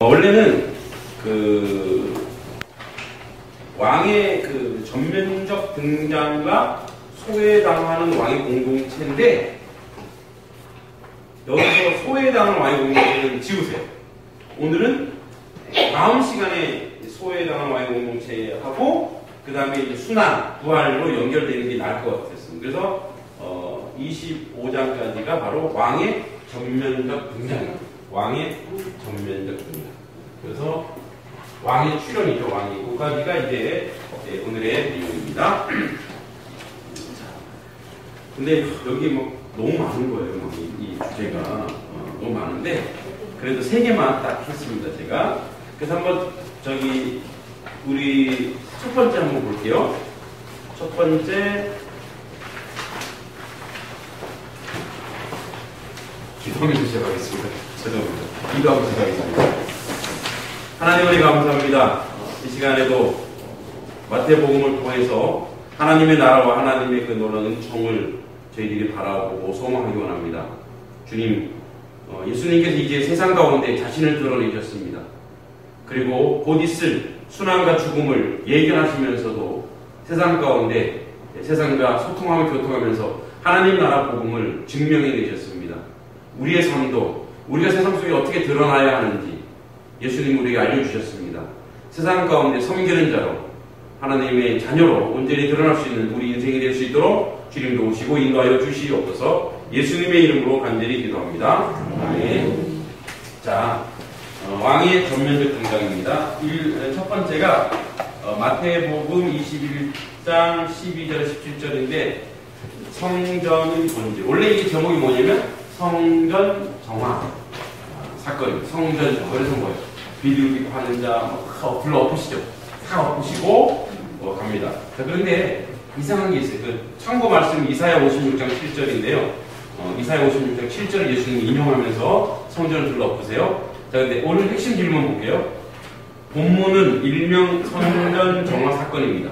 원래는 그 왕의 그 전면적 등장과 소외당하는 왕의 공동체인데 여기서 소외당하는 왕의 공동체는 지우세요. 오늘은 다음 시간에 소외당하는 왕의 공동체하고 그 다음에 순환, 부활로 연결되는 게 나을 것 같았습니다. 그래서 어, 25장까지가 바로 왕의 전면적 등장입니다. 왕의 전면적 등장. 그래서 왕의 출현이죠. 왕이. 그까지가 이제 네, 오늘의 내용입니다. 근데 여기 뭐 너무 많은 거예요. 이, 이 주제가 어, 너무 많은데 그래도 세 개만 딱 했습니다. 제가 그래서 한번 저기 우리 첫 번째 한번 볼게요. 첫 번째 기도하면서 시작하겠습니다. 죄송합니다. 기도하면서 시작하겠습니다. 하나님 우리 감사합니다. 이 시간에도 마태복음을 통해서 하나님의 나라와 하나님의 그 놀라운 정을 저희들이 바라보고 소망하기 원합니다. 주님, 어, 예수님께서 이제 세상 가운데 자신을 드러내셨습니다. 그리고 곧 있을 순환과 죽음을 예견하시면서도 세상 가운데 세상과 소통하며 교통하면서 하나님 나라 복음을 증명해 내셨습니다. 우리의 삶도 우리가 세상 속에 어떻게 드러나야 하는지 예수님 우리에게 알려주셨습니다. 세상 가운데 섬기는 자로 하나님의 자녀로 온전히 드러날 수 있는 우리 인생이 될 수 있도록 주님 도우시고 인도하여 주시옵소서 예수님의 이름으로 간절히 기도합니다. 아멘. 자, 어, 왕의 전면적 등장입니다. 일, 첫 번째가 어, 마태복음 21장 12절 17절인데 성전의 본질. 원래 이 제목이 뭐냐면 성전 정화 사건입니다. 성전 정화. 그래서 뭐예요? 비둘기 파는 자 뭐, 불러 엎으시죠. 다 엎으시고 어, 갑니다. 자, 그런데 이상한 게 있어요. 그 참고 말씀 이사야 56장 7절인데요. 어, 이사야 56장 7절을 예수님이 인용하면서 성전을 둘러 엎으세요. 자, 근데 오늘 핵심 질문 볼게요. 본문은 일명 성전 정화 사건입니다.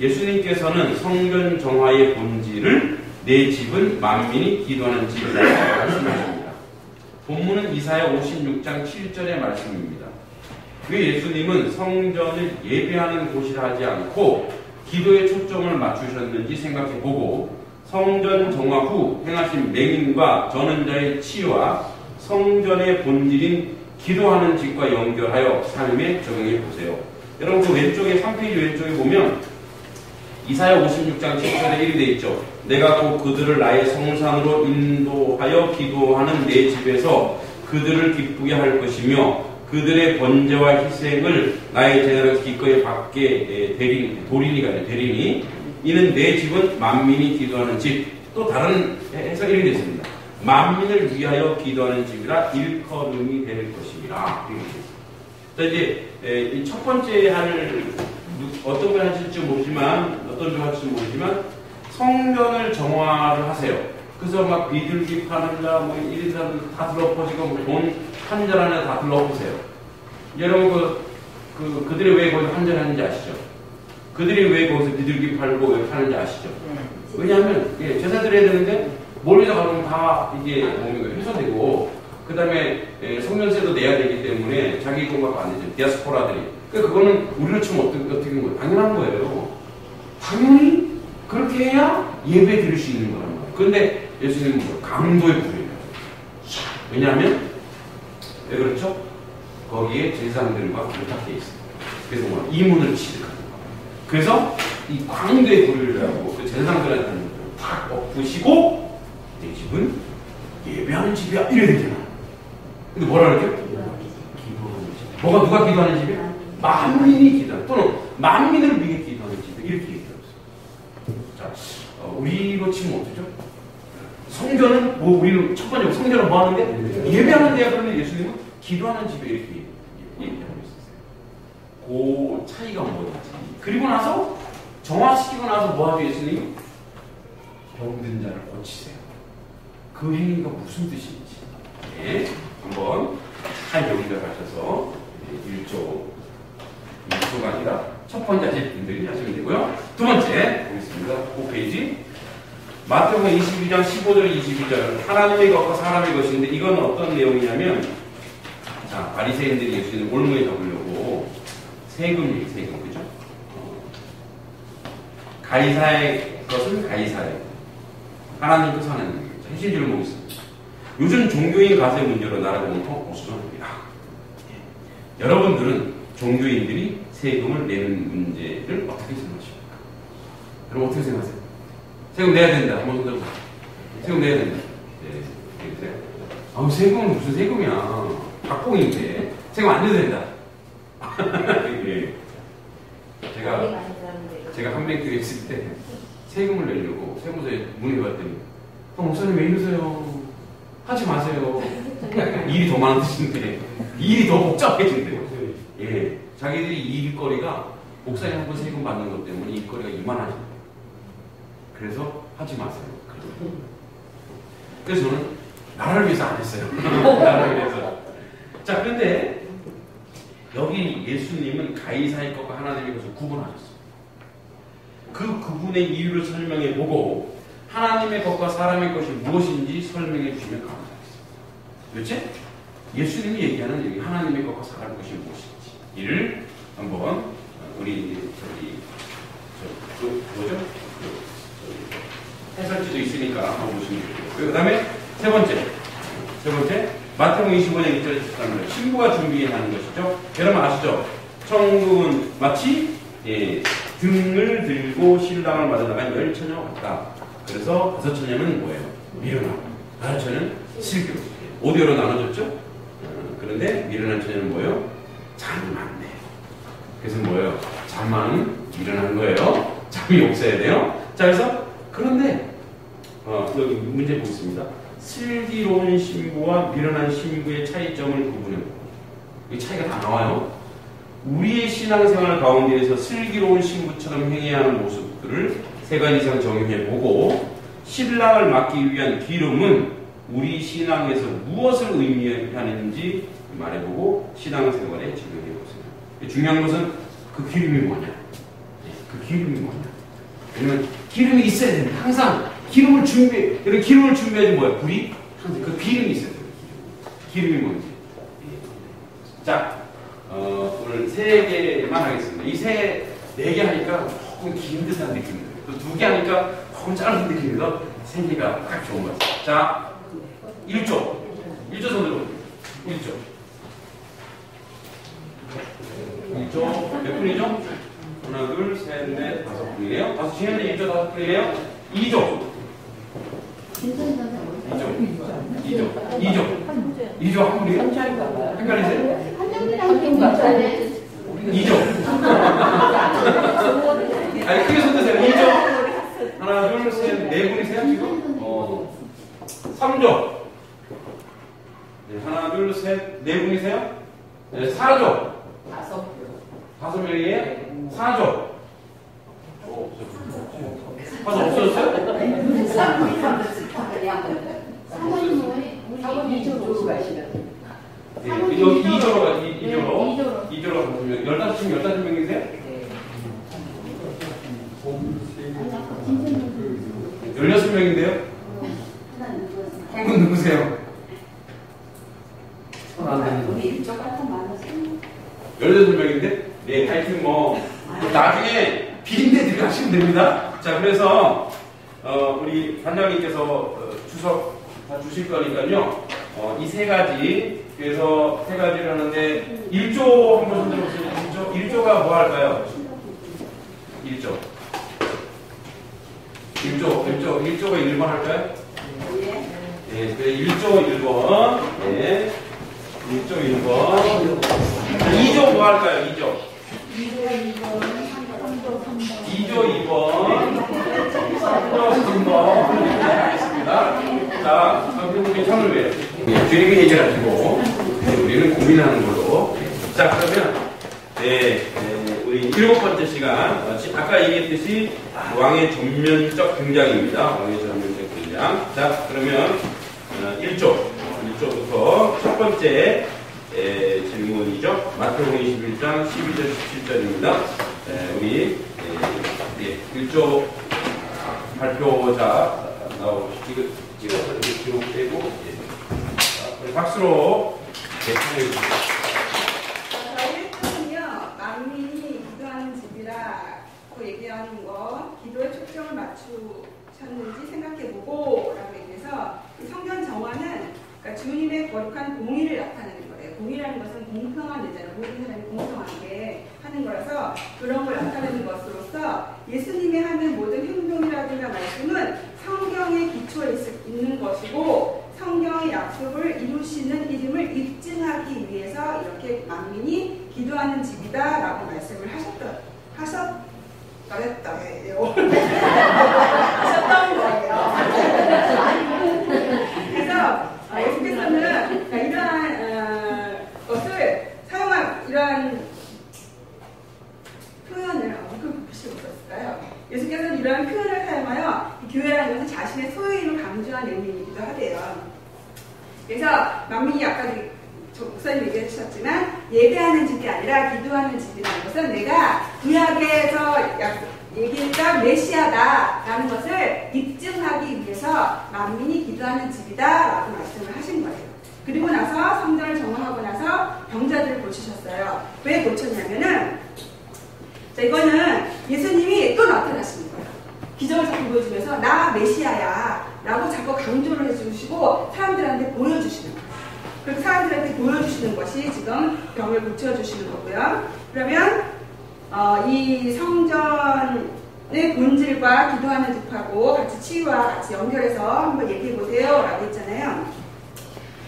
예수님께서는 성전 정화의 본질을 내 집은 만민이 기도하는 집이라고 말씀하십니다. 본문은 이사야 56장 7절의 말씀입니다. 왜 예수님은 성전을 예배하는 곳이라 하지 않고 기도에 초점을 맞추셨는지 생각해 보고 성전 정화 후 행하신 맹인과 전원자의 치유와 성전의 본질인 기도하는 집과 연결하여 삶에 적용해 보세요. 여러분 그 왼쪽에 3페이지 왼쪽에 보면 이사야 56장 7절에 이렇게 돼 있죠. 내가 또 그들을 나의 성산으로 인도하여 기도하는 내 집에서 그들을 기쁘게 할 것이며 그들의 번제와 희생을 나의 제자로 기꺼이 받게 대리니 도리니가 대리니 이는 내 집은 만민이 기도하는 집. 또 다른 해석이 이렇게 있습니다. 만민을 위하여 기도하는 집이라 일컬음이 될 것입니다. 자 이제 첫 번째 할 어떤 걸 하실지 모르지만 어떤 걸 하실지 모르지만 성전을 정화를 하세요. 그래서 막 비둘기 파는 자, 뭐 이런 사람들 다 들러퍼지고 뭐돈 한절 안에 다 들러보세요. 여러분 그, 그 그들이 왜 거기서 한절하는지 아시죠? 그들이 왜 거기서 비둘기 팔고 왜 파는지 아시죠? 왜냐하면 예, 제사 드려야 되는데 멀리서 가면 다 이게 몸이 훼손되고 그 다음에 예, 성년세도 내야 되기 때문에 자기 공부가 안 되죠. 디아스포라들이. 그러니까 그거는 우리로 치면 어떻게, 어떻게 된 거예요? 당연한 거예요. 당연히 그렇게 해야 예배 드릴 수 있는 거란 말이에요. 그런데 예수님은 뭐 강도의 불이에요. 왜냐하면 왜 그렇죠? 거기에 제사장들과 결탁되어 있어요. 그래서 뭐 이문을 취득하는 거예요. 그래서 이 광도의 불이라고 그 제사장들한테는 탁 엎으시고 내 집은 예배하는 집이야 이래야 되잖아. 근데 뭐라 그러죠? 기도하는 집. 뭐가 누가 기도하는 집이야? 만민이 기도하는 또는 만민을 위해 기도하는 집 이렇게 얘기하고 있어요. 자, 어, 우리로 치면 어떻죠? 성전은 뭐 우리는 첫 번째 성전은 뭐 하는데 예배하는 데야 그러면 예수님은 기도하는 집에 이렇게 얘기하고 있었어요. 그 차이가 뭐였지? 그리고 나서 정화시키고 나서 뭐 하죠 예수님? 병든 자를 고치세요. 그 행위가 무슨 뜻인지 네, 한번 잘 연결하셔서 1조 1조가 아니라 첫 번째 하실 분들이 하시면 되고요. 두 번째 보겠습니다. 5페이지 마태복음 22장 15절 22절 하나님의 것과 사람의 것인데 이건 어떤 내용이냐면 자, 바리새인들이 예수님을 올무에 잡으려고 세금, 세금, 그죠? 어, 가이사의 것은 가이사의, 하나님 것은 하나님. 보고 있습니다. 요즘 종교인 가세 문제로 나라가 온통 어수선합니다. 예. 여러분들은 종교인들이 세금을 내는 문제를 어떻게 생각하십니까? 여러분 어떻게 생각하세요? 세금 내야 된다. 한번 손 들어보세요. 세금 내야 된다. 네. 아, 세금은 무슨 세금이야. 박봉인데 세금 안 내도 된다. 예. 제가 제가 한백교회 있을 때 세금을 내려고 세무서에 문의해봤더니 어, 목사님 왜 이러세요? 하지 마세요. 일이 더 많으신데 일이 더 복잡해진대요. 예, 자기들이 일거리가 목사님 한 번 세금 받는 것 때문에 일거리가 이만하죠. 그래서 하지 마세요. 그래서 저는 나라를 위해서 안 했어요. 나라를 위해서. 자, 근데 여기 예수님은 가이사의 것과 하나님의 것을 구분하셨어요. 그 구분의 이유를 설명해 보고 하나님의 것과 사람의 것이 무엇인지 설명해 주시면 감사하겠습니다. 그렇지? 예수님이 얘기하는 여기 하나님의 것과 사람의 것이 무엇인지 이를 한번 우리 저기 저, 그, 뭐죠? 해설지도 있으니까 한번 보시면 되겠고요. 그 다음에 세 번째. 세 번째. 마태복 25장 1절 13절. 신부가 준비하는 것이죠. 여러분 아시죠? 천국은 마치 예, 등을 들고 신랑을 맞아 나간 열 처녀와 같다. 그래서 다섯 처녀는 뭐예요? 미련함. 다섯 처녀는 실교. 오디오로 나눠졌죠? 음, 그런데 미련한 처녀는 뭐예요? 잠이 많네. 그래서 뭐예요? 잠만 미련한 거예요. 잠이 없어야 돼요. 자, 그래서 그런데 어, 여기 문제 보겠습니다. 슬기로운 신부와 미련한 신부의 차이점을 구분해 이 차이가 다 나와요. 우리의 신앙생활 가운데에서 슬기로운 신부처럼 행해야 하는 모습들을 세 가지 이상 정의해 보고 신랑을 맡기 위한 기름은 우리 신앙에서 무엇을 의미하는지 말해보고 신앙생활에 적용해 보세요. 중요한 것은 그 기름이 뭐냐? 그 기름이 뭐냐? 왜냐면 기름이 있어야 됩니다. 항상 기름을 준비, 이런 기름을 준비하지 뭐야? 불이 항상 그 기름이 있어야 돼요. 기름이 뭔지. 자, 어, 오늘 세 개만 하겠습니다. 이 세, 네 개 하니까 조금 긴 듯한 느낌이 들어요. 또 두 개 하니까 조금 짧은 느낌이 들어. 세 개가 딱 좋은 것 같아요. 자, 1조. 1조 손으로. 1조. 1조. 몇 분이죠? 하나, 둘, 셋, 넷, 다섯 분이에요. 다섯, 지현이 1조 다섯 분이에요. 2조. 2조. 2조. 2조. 2조 한 분이에요? 헷갈리세요? 2조. 아니, 크게 손 드세요. 2조. 하나, 둘, 셋, 네 분이세요, 지금? 어. 3조. 네, 하나, 둘, 셋, 네 분이세요? 네, 4조. 다섯 명이에요? 4조. 가서 없어졌어요? 네, 여기 2조로 가, 2조로. 2조로 가시면 15명, 15명이세요? 16명인데요? 한분 누구세요? 손안 되는 18명인데? 네, 하여튼 뭐, 나중에 비린데 들어가시면 됩니다. 자, 그래서, 어, 우리 단장님께서 어, 주석 다 주실 거니까요. 어, 이 세 가지, 그래서 세 가지를 하는데, 1조 한번 손 들어보세요. 1조? 1조가 뭐 할까요? 1조. 1조, 1조, 1조가 1번 할까요? 네, 그래, 1조 1번. 네. 1조 1번. 2조 뭐 할까요? 2조. 2조 2번. 3조 3번. 이렇게 하겠습니다. 자, 선생님의 참을 위해. 주님이 얘기하시고, 네, 우리는 고민하는 걸로. 자, 그러면, 네, 네, 우리 일곱 번째 시간. 어, 아까 얘기했듯이 왕의 전면적 등장입니다. 왕의 전면적 등장. 자, 그러면, 어, 1조. 1조부터 첫 번째 에, 질문이죠. 마태복음 21장 12절 17절입니다. 우리 에, 예, 1조 발표자 나오시고 찍어서 이렇게 기록되고 예. 자, 우리 박수로 네, 참여해주세요. 저희 1등은요, 만민이 기도하는 집이라고 얘기하는 거, 기도에 초점을 맞추셨는지 생각해보고, 라고 얘기해서, 이 성경 정화는, 그러니까 주님의 거룩한 공의를 나타내는. 공의라는 것은 공평한 일잖아요. 모든 사람이 공평하게 하는 거라서, 그런 걸 나타내는 것으로서, 예수님이 하는 모든 행동이라든가 말씀은 성경에 기초에 있- 있는 것이고, 성경의 약속을 이루시는 이름을 입증하기 위해서 이렇게 만민이 기도하는 집이다 라고 말씀을 하셨던 하셨더랬어요. 하셨던 거예요. 그래서 어, 예수께서는 이러한 어, 것을 사용한 이러한 표현을 보시고 있었을까요? 예수께서는 이러한 표현을 사용하여 이 교회라는 것은 자신의 소유임을 강조한 의미이기도 하대요. 그래서 만민이 아까 저 목사님 얘기해 주셨지만 예배하는 집이 아니라 기도하는 집이라는 것은 내가 구약에서 약- 얘기했던 메시아다라는 것을 입증하기 위해서 만민이 기도하는 집이다라고 말씀을 하신 거예요. 그리고 나서 성전을 정화하고 나서 병자들을 고치셨어요. 왜 고쳤냐면은 자, 이거는 예수님이 또 나타나시는 거예요. 기적을 자꾸 보여주면서 나 메시아야 라고 자꾸 강조를 해주시고 사람들한테 보여주시는 거예요. 그렇게 사람들한테 보여주시는 것이 지금 병을 고쳐주시는 거고요. 그러면 어, 이 성전의 본질과 기도하는 집하고 같이 치유와 같이 연결해서 한번 얘기해 보세요 라고 했잖아요.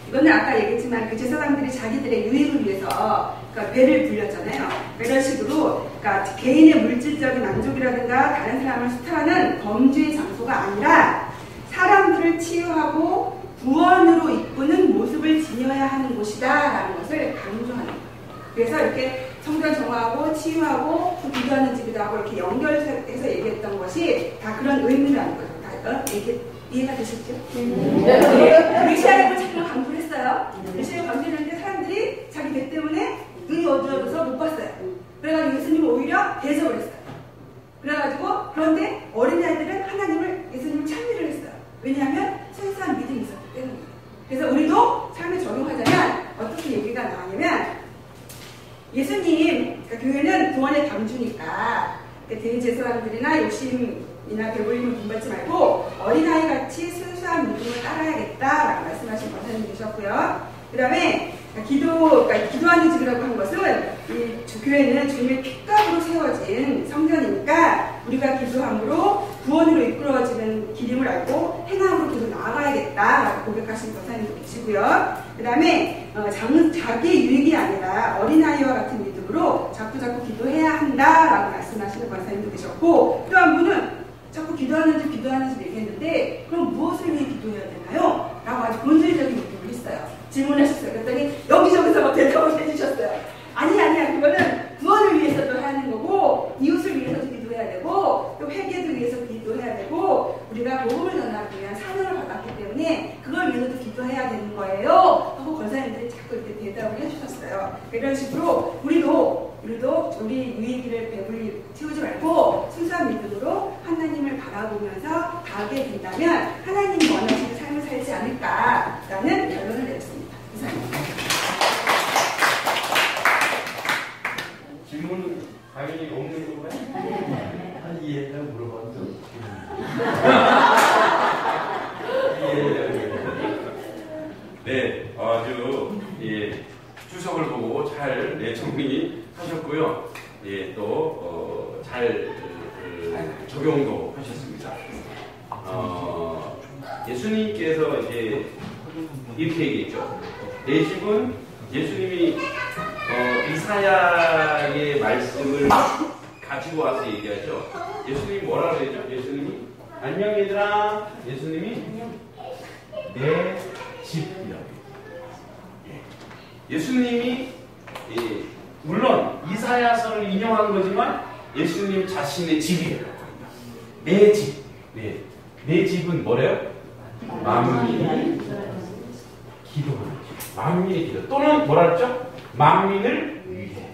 이거는 아까 얘기했지만 그 제사장들이 자기들의 유익을 위해서 그러니까 배를 불렸잖아요. 이런 식으로 그러니까 개인의 물질적인 만족이라든가 다른 사람을 수탈하는 범죄의 장소가 아니라 사람들을 치유하고 구원으로 이끄는 모습을 지녀야 하는 곳이다라는 것을 강조하는 거예요. 그래서 이렇게 성전 정화하고 치유하고 또 기도하는 집이다 하고 이렇게 연결해서 얘기했던 것이 다 그런 의미라는 거죠. 다 어? 얘기, 이해가 되셨죠? 네. 메시아를 자꾸 강조를 했어요. 메시아를 강조했는데 사람들이 자기 배 때문에 눈이 어두워져서 못 봤어요. 그래가지고 예수님은 오히려 대접을 했어요. 그래가지고 그런데 어린 아이들은 하나님을 예수님을 찬미를 했어요. 왜냐하면 순수한 믿음이 있었기 때문이에요. 그래서 우리도 삶에 적용하자면 어떻게 얘기가 나왔냐면 예수님 그러니까 교회는 구원의 강주니까 대제사장들이나 욕심이나 배불림을 분받지 말고 어린아이 같이 순수한 믿음을 따라야겠다라고 말씀하신 권사님 계셨고요. 그 다음에 기도, 그러니까 기도하는 집이라고 한 것은 이 주- 교회는 주님의 핏값으로 세워진 성전이니까 우리가 기도함으로 구원으로 이끌어지는 길임을 알고 행함으로 계속 나아가야겠다라고 고백하신 권사님도 계시고요. 그 다음에 어, 장- 자기 유익이 아니라 어린아이와 같은 믿음으로 자꾸자꾸 기도해야 한다라고 말씀하시는 권사님도 계셨고 또 한 분은 자꾸 기도하는 집 기도하는 집 얘기했는데 그럼 무엇을 위해 기도해야 되나요? 라고 아주 본질적인 느낌을 했어요. 질문하셨어요. 그랬더니 여기저기서 막 대답을 해주셨어요. 아니 아니야 그거는 구원을 위해서도 하는 거고 이웃을 위해서도 되고 또 회개도 위해서 기도해야 되고 우리가 복음을 전하기 위한 사명을 받았기 때문에 그걸 위해서도 기도해야 되는 거예요. 하고 권사님들이 자꾸 이렇게 대답을 해주셨어요. 이런 식으로 우리도 우리도 우리 유익을 배불리 채우지 말고 순수한 믿음으로 하나님을 바라보면서 가게 된다면 하나님이 원하시는 삶을 살지 않을까라는 결론을 내렸습니다. 이상입니다. 질문 당연히 없는 건가요? 한 이해가 물어봤는데 네, 아주 예, 추석을 보고 잘 네, 정리하셨고요. 예, 또잘 적용도 하셨습니다. 어, 예수님께서 이제 이렇게 얘기했죠. 내 집은 예수님이 어, 이사야의 말씀을 가지고 와서 얘기하죠. 예수님이 뭐라고 그랬죠? 예수님이 안녕 얘들아. 예수님이 내 집이라고. 예. 예수님이 예, 물론 이사야서를 인용한 거지만 예수님 자신의 합니다. 내 집. 네. 내 집은 뭐래요? 만민이 기도하는 집. 만민의 기도. 또는 뭐라 했죠? 만민을 위해.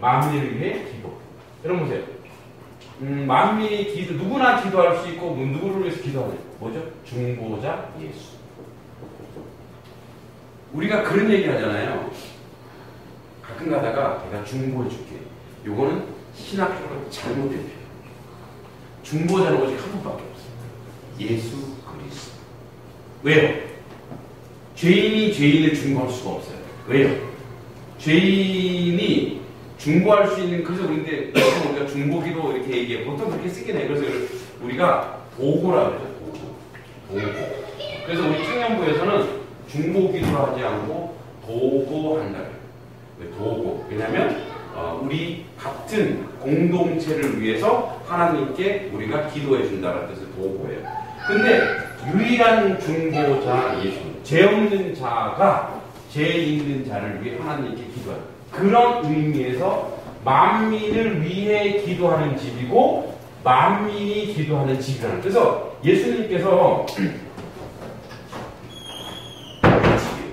만민을 위해 기도. 여러분 보세요. 음, 만민이 기도, 누구나 기도할 수 있고, 뭐 누구를 위해서 기도하는 뭐죠? 중보자 예수. 우리가 그런 얘기 하잖아요. 가끔 가다가 내가 중보해 줄게. 요거는 신학적으로 잘못된 표현. 중보자는 오직 한 분밖에 없어요. 예수 그리스도. 왜요? 죄인이 죄인을 중보할 수가 없어요. 왜요? 죄인이 중보할 수 있는 그래서 우리인데 우리가 중보기도 이렇게 얘기해 보통 그렇게 쓰긴 해. 그래서 우리가 도고라 그러죠. 도고. 도고. 그래서 우리 청년부에서는 중보기도를 하지 않고 도고 한다. 왜 도고? 왜냐하면 어, 우리 같은 공동체를 위해서 하나님께 우리가 기도해 준다는 뜻의 도고예요. 근데 유일한 중보자 예수, 죄 없는 자가 죄 있는 자를 위해 하나님께 기도하는 그런 의미에서 만민을 위해 기도하는 집이고 만민이 기도하는 집이라는. 그래서 예수님께서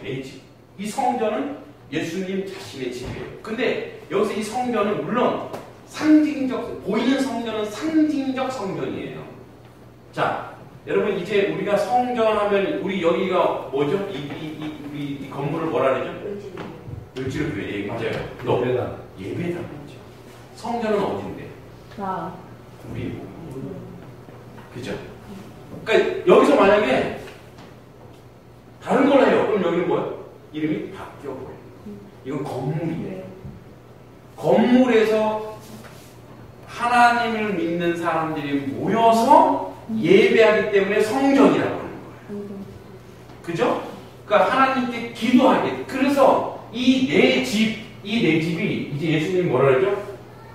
내 집. 이 성전은 예수님 자신의 집이에요. 근데 여기서 이 성전은 물론 상징적, 보이는 성전은 상징적 성전이에요. 자, 여러분 이제 우리가 성전 하면 우리 여기가 뭐죠? 이, 이, 이, 우리 이 건물을 뭐라 그러죠? 을지로 교회. 예, 맞아요. 너 예배당. 예배당이죠. 성전은 어딘데? 자, 우리 몸. 그죠? 그러니까 여기서 만약에 다른 걸 해요. 그럼 여기는 뭐예요? 이름이 바뀌어 버려요. 이건 건물이에요. 건물에서 하나님을 믿는 사람들이 모여서 예배하기 때문에 성전이라고 하는 거예요. 그죠? 그러니까 하나님께 기도하게. 그래서 이내 집, 이내 집이 이제 예수님이 뭐라 그러죠?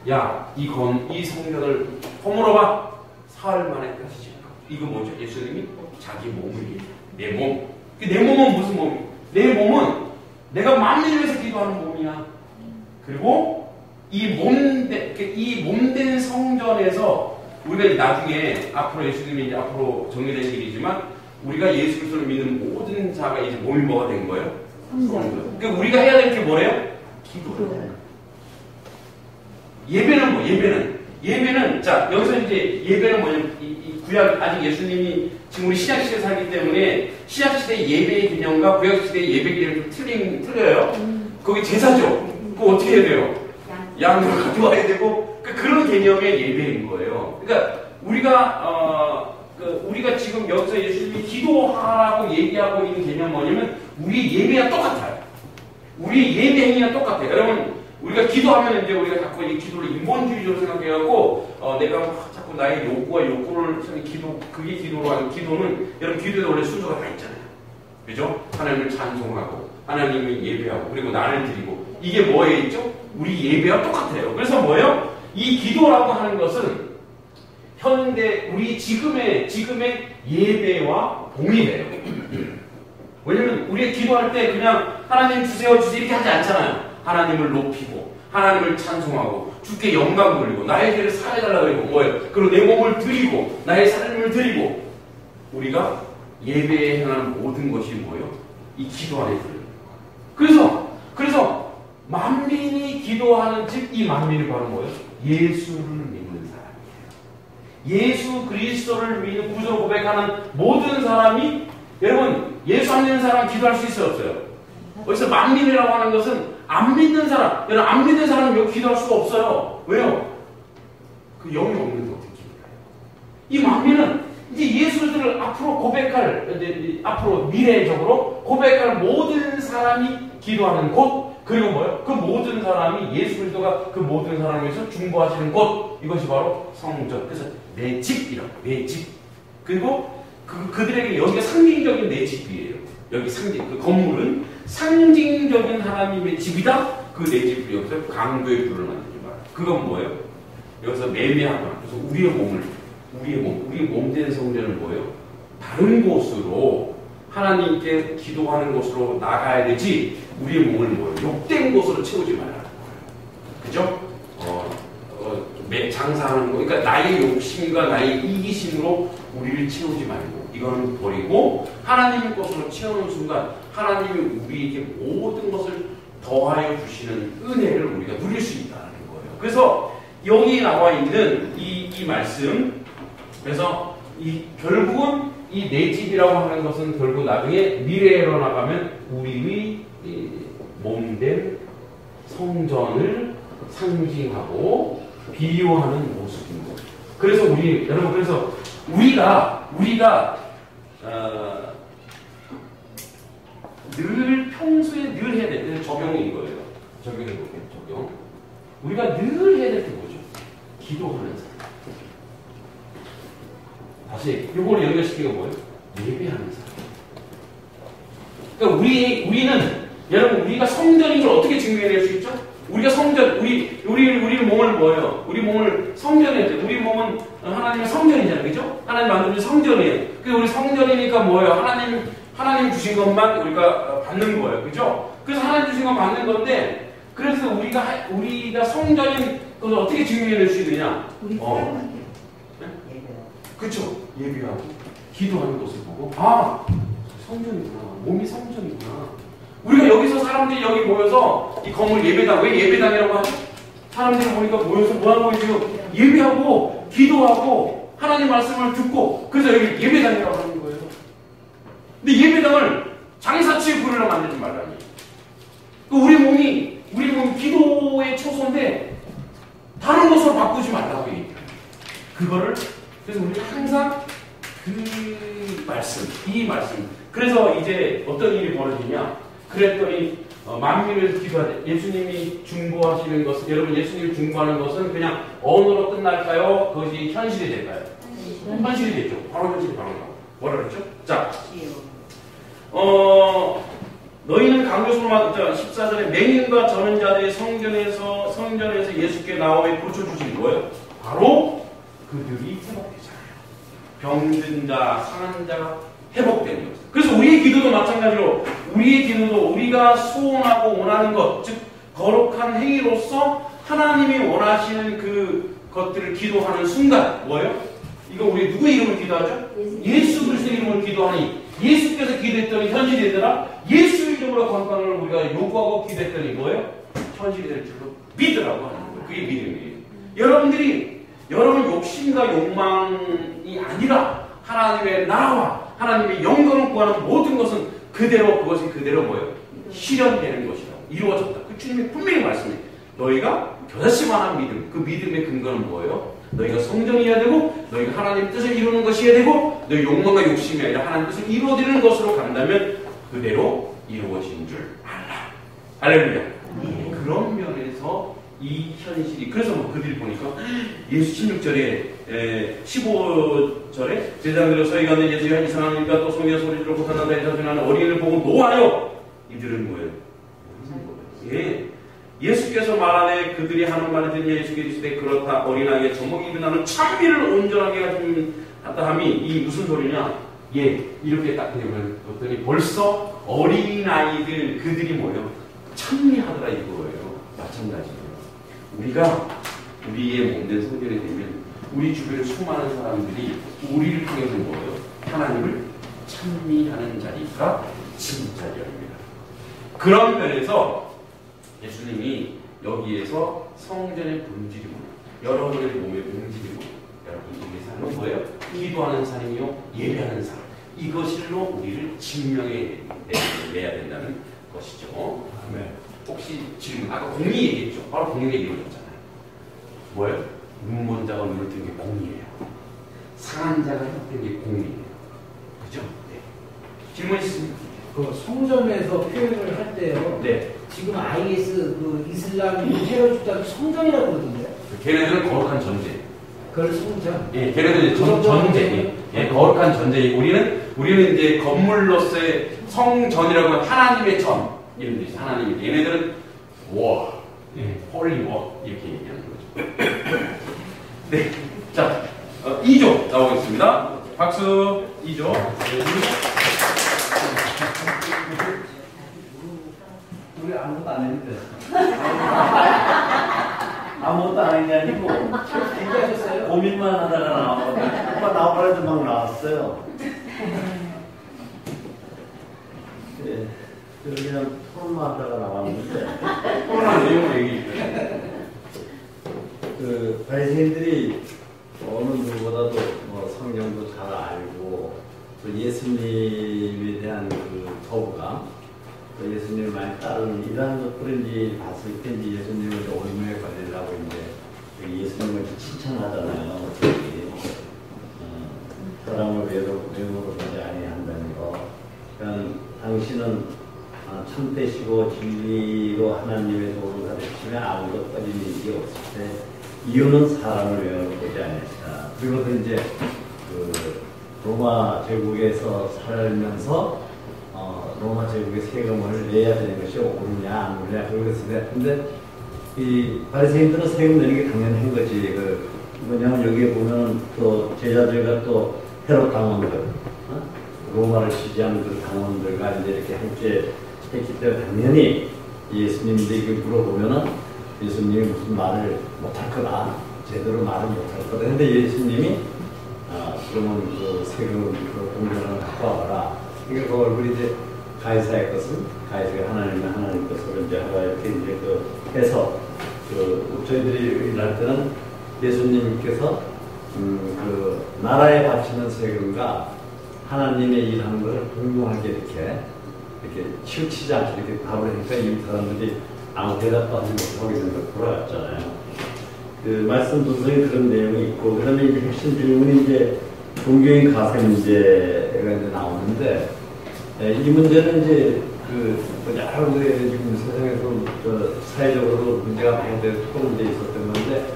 야, 이 건, 이 성전을 허물어봐. 사흘 지을 거. 이거 뭐죠? 예수님이 자기 몸을 얘기해요. 내 몸. 그내 몸은 무슨 몸이에요? 내 몸은 내가 만민을 위해서 기도하는 몸이야. 그리고 이 몸된, 이 몸된 성전에서 우리가 나중에 앞으로 예수님이 이제 앞으로 정리된 일이지만 우리가 예수 그리스도를 믿는 모든 자가 이제 몸이 뭐가 된 거예요? 성전. 그러니까 우리가 해야 될 게 뭐래요? 기도예요. 예배는 뭐? 예배는 예배는 자 여기서 이제 예배는 뭐냐면 이, 이 구약 아직 예수님이 지금 우리 신약 시대 살기 때문에 신약 시대 예배의 개념과 구약 시대 예배 개념이 좀 틀린 틀려요. 거기 제사죠. 그거 어떻게 해야 돼요? 양을 가져와야 되고 그런 개념의 예배인 거예요. 그러니까 우리가 어, 그 우리가 지금 여기서 예수님이 기도하라고 얘기하고 있는 개념 뭐냐면 우리 예배와 똑같아요. 우리 예배 행위가 똑같아요. 여러분 우리가 기도하면 이제 우리가 자꾸 이 기도를 인본주의적으로 생각해갖고 어, 내가 막 자꾸 나의 욕구와 욕구를 생각- 기도 그게 기도로 하는 기도는 여러분 기도에 원래 순서가 다 있잖아요. 그죠? 하나님을 찬송하고 하나님을 예배하고 그리고 나를 드리고 이게 뭐에 있죠? 우리 예배와 똑같아요. 그래서 뭐예요? 이 기도라고 하는 것은 현대 우리 지금의 지금의 예배와 동일해요. 왜냐면 우리가 기도할 때 그냥 하나님 주세요 주세요 이렇게 하지 않잖아요. 하나님을 높이고 하나님을 찬송하고 주께 영광 돌리고 나의 죄를 사해달라 그리고 뭐예요? 그리고 내 몸을 드리고 나의 삶을 드리고 우리가 예배에 행하는 모든 것이 뭐예요? 이 기도 안에 들어요. 그래서 그래서 만민이 기도하는 집이 만민이 바로 뭐예요? 예수를 믿는 사람이에요. 예수 그리스도를 믿는 구조 고백하는 모든 사람이 여러분 예수 안 믿는 사람 기도할 수 있어요 없어요? 여기서 만민이라고 하는 것은 안 믿는 사람 여러분 안 믿는 사람은 여기 기도할 수가 없어요. 왜요? 그 영이 없는데 어떻게 기도해요? 이 만민은 이제 예수를 앞으로 고백할 이제 이 앞으로 미래적으로 고백할 모든 사람이 기도하는 곳 그리고 뭐요? 그 모든 사람이 예수 그리스도가 그 모든 사람을 위해서 중보하시는 곳 이것이 바로 성전. 그래서 내 집이라고 내 집. 그리고 그 그들에게 여기가 상징적인 내 집이에요. 여기 상징 그 건물은 상징적인 하나님의 집이다. 그 내 집을 여기서 강도의 불을 만들지 말. 그건 뭐예요? 여기서 매매하거나 그래서 우리의 몸을 우리의 몸, 우리 몸된 성전은 뭐예요? 다른 곳으로 하나님께 기도하는 곳으로 나가야 되지 우리의 몸을 뭐예요? 욕된 곳으로 채우지 거예요. 그죠? 어, 어, 매- 장사하는 거, 그러니까 나의 욕심과 나의 이기심으로 우리를 채우지 말고 이거는 버리고 하나님의 것으로 채우는 순간 하나님이 우리에게 모든 것을 더하여 주시는 은혜를 우리가 누릴 수 있다는 거예요. 그래서 여기 나와 있는 이, 이 말씀, 그래서 이 결국은 이이내 집이라고 하는 것은 결국 나중에 미래로 나가면 우리의 이 몸된 성전을 상징하고 비유하는 거예요. 그래서 우리 여러분 그래서 우리가 우리가 어, 늘 평소에 늘 해야 될때 적용이 이거예요. 적용해 볼게요. 적용. 우리가 늘 해야 될 게 뭐죠? 기도하는 사람. 다시 이걸 연결시키고 뭐예요? 예배하는 사람. 그러니까 우리 우리는 여러분 우리가 성전인 걸 어떻게 증명해낼 수 있죠? 우리가 성전 우리 우리 우리 몸을 뭐예요? 우리 몸을 성전이죠. 우리 몸은 하나님의 성전이잖아요, 그죠? 하나님 만든 성전이에요. 그 우리 성전이니까 뭐예요? 하나님 하나님 주신 것만 우리가 받는 거예요, 그죠? 그래서 하나님 주신 것 받는 건데 그래서 우리가 하- 우리가 성전인 것을 어떻게 증명해 낼 수 있느냐? 어. 사람한테 그쵸? 예배하고 기도하는 것을 보고 아 성전이구나 몸이 성전이구나 우리가 여기서 사람들이 여기 모여서 이 건물 예배당 왜 예배당이라고 하죠? 사람들이 보니까 모여서 뭐하고 있어요? 예배하고 기도하고 하나님 말씀을 듣고 그래서 여기 예배당이라고 하는 거예요 근데 예배당을 장사치의 부르러 만들지 말라니 그 우리 몸이 우리 몸 기도의 초소인데 다른 것으로 바꾸지 말라고 얘기해요 그거를 그래서 우리 항상 그 말씀, 이 말씀. 그래서 이제 어떤 일이 벌어지냐? 그랬더니 어, 만민을 기도하되 예수님이 중보하시는 것은 여러분 예수님이 중보하는 것은 그냥 언어로 끝날까요? 그것이 현실이 될까요? 현실이 되죠. 바로 현실이 바로 나. 뭐라 그랬죠? 자, 어, 너희는 강조소만 14절에 맹인과 저는 자들이 성전에서 성전에서 예수께 나오에 고쳐주신 거예요. 바로 그들이 회복되잖아요. 병든 자, 상한 자가 회복되는 거죠. 그래서 우리의 기도도 마찬가지로 우리의 기도도 우리가 소원하고 원하는 것, 즉 거룩한 행위로서 하나님이 원하시는 그 것들을 기도하는 순간 뭐예요? 이거 우리 누구 이름을 기도하죠? 예수 그리스도 이름을 기도하니 예수께서 기도했더니 현실이 되더라. 예수 이름으로 건강을 우리가 요구하고 기도했더니 뭐예요? 현실이 될 줄로 믿으라고 하는 거예요. 그게 믿음이에요. 여러분들이 여러분 욕심과 욕망이 아니라 하나님의 나라와 하나님의 영광을 구하는 모든 것은 그대로 그것이 그대로 뭐예요? 실현되는 것이라고 이루어졌다. 그 주님이 분명히 말씀해. 너희가 겨자씨만한 믿음, 그 믿음의 근거는 뭐예요? 너희가 성전이어야 되고 너희가 하나님 뜻을 이루는 것이어야 되고 너희 욕망과 욕심이 아니라 하나님 뜻을 이루어지는 것으로 간다면 그대로 이루어진 줄 알라. 할렐루야. 그런 면에서 이 현실이 그래서 뭐 그들이 보니까 예수 16절에 15절에 제자들로 서희 가 는 예수가 일과 또 성경 소리 들어 고산하다 해서하는 어린이를 보고 노하여 이들은 뭐예요? 예. 예수께서 말하되 그들이 하는 말을 듣냐 예수께 이르시되 그렇다. 어린아이의 저목이 일어나는 찬미를 온전하게 하다 함이 이 무슨 소리냐? 예 이렇게 딱 되면 봤더니 벌써 어린아이들 그들이 뭐예요? 찬미하더라 이거예요. 마찬가지예요 우리가 우리의 몸된 성전이 되면 우리 주변에 수많은 사람들이 우리를 통해서 뭐예요 하나님을 찬미하는 자리가 진짜 열입니다 그런 면에서 예수님이 여기에서 성전의 본질이 뭐예요? 여러분의 몸의 본질이 뭐예요? 여러분 여기서 하는 뭐예요? 기도하는 사람이요, 예배하는 사람. 이것일로 우리를 증명해 내야 된다는 것이죠. 네. 혹시 질문, 아까 공의 얘기했죠? 바로 공의 이루어졌잖아요. 뭐예요? 눈먼 자가 눈을 뜬게 공의예요. 상한 자가 혀뜬 게 공의예요. 그죠? 네. 질문 있습니까? 그 성전에서 표현을 할 때요. 네. 지금 IS 그 이슬람 테러 집단 성전이라고 그러던데. 걔네들은 거룩한 전쟁. 그걸 성전. 예, 걔네들 이제 전, 전쟁. 예, 거룩한 전쟁. 우리는, 우리는 이제 건물로서의 성전이라고 하면 하나님의 전. 이런 뜻이 하나님. 얘네들은 워. 예, holy war. 이렇게 얘기하는 거죠. 네. 자, 어, 2조 나오겠습니다. 박수. 2조. 우리 아무것도 안 했는데. 아무것도 안 했냐 아니고 얘기하셨어요? 고민만 하다가 나왔거든요. 오빠 나오라도 막 나왔어요. 네, 그냥 토론만 하다가 나왔는데 코로나 내용을 얘기해. 그 바리새인들이 어느 누구보다도 뭐 성경도 잘 알고 또 예수님에 대한 그 거부감, 또 예수님을 많이 따르는 이러한 것들을 이제 봤을 때 이제 예수님을 이제 올무에 걸리려고 이제 그 예수님을 칭찬하잖아요. 어, 사람을 외로, 외모로 보지 아니한다는 거. 그러니까 당신은 아, 참되시고 진리로 하나님의 도를 가르치며 아무도 꺼진 일이 없을 때 이유는 사람을 외모로 보지 아니하시다. 그리고 또 이제 그 로마 제국에서 살면서 어, 로마 제국의 세금을 내야 되는 것이 옳으냐 안 옳으냐 그것을 근데 이 바리새인들은 세금 내는 게 당연한 거지. 그 뭐냐면 여기에 보면 또 제자들과 또 헤롯 당원들, 어? 로마를 지지하는 그 당원들과 이제 이렇게 함께 했기 때문에 당연히 예수님들에게 물어보면은 예수님이 무슨 말을 못할 거다. 제대로 말을 못할 거다. 근데 예수님이 아, 그러면 그 세금 그 공전을 갖고 와봐라. 그러니까 그 얼굴이 이제 가이사의 것은 가이사가 하나님의 하나님 것으로 이제 하라 이렇게 이제 그 해서 그 저희들이 일할 때는 예수님께서 음, 그 나라에 바치는 세금과 하나님의 일하는 것을 동등하게 이렇게 이렇게 치우치지 않게 이렇게 답을 하니까 이 사람들이 아무 대답도 하지 못하고 있는 걸 돌아갔잖아요. 그 말씀 분석에 그런 내용이 있고 그다음에 이제 핵심 질문이 이제 종교인 가세 문제가 이제 나오는데 에, 이 문제는 이제 그 여러 개 지금 세상에서 저 사회적으로 문제가 많이 되고 문제 있었던 건데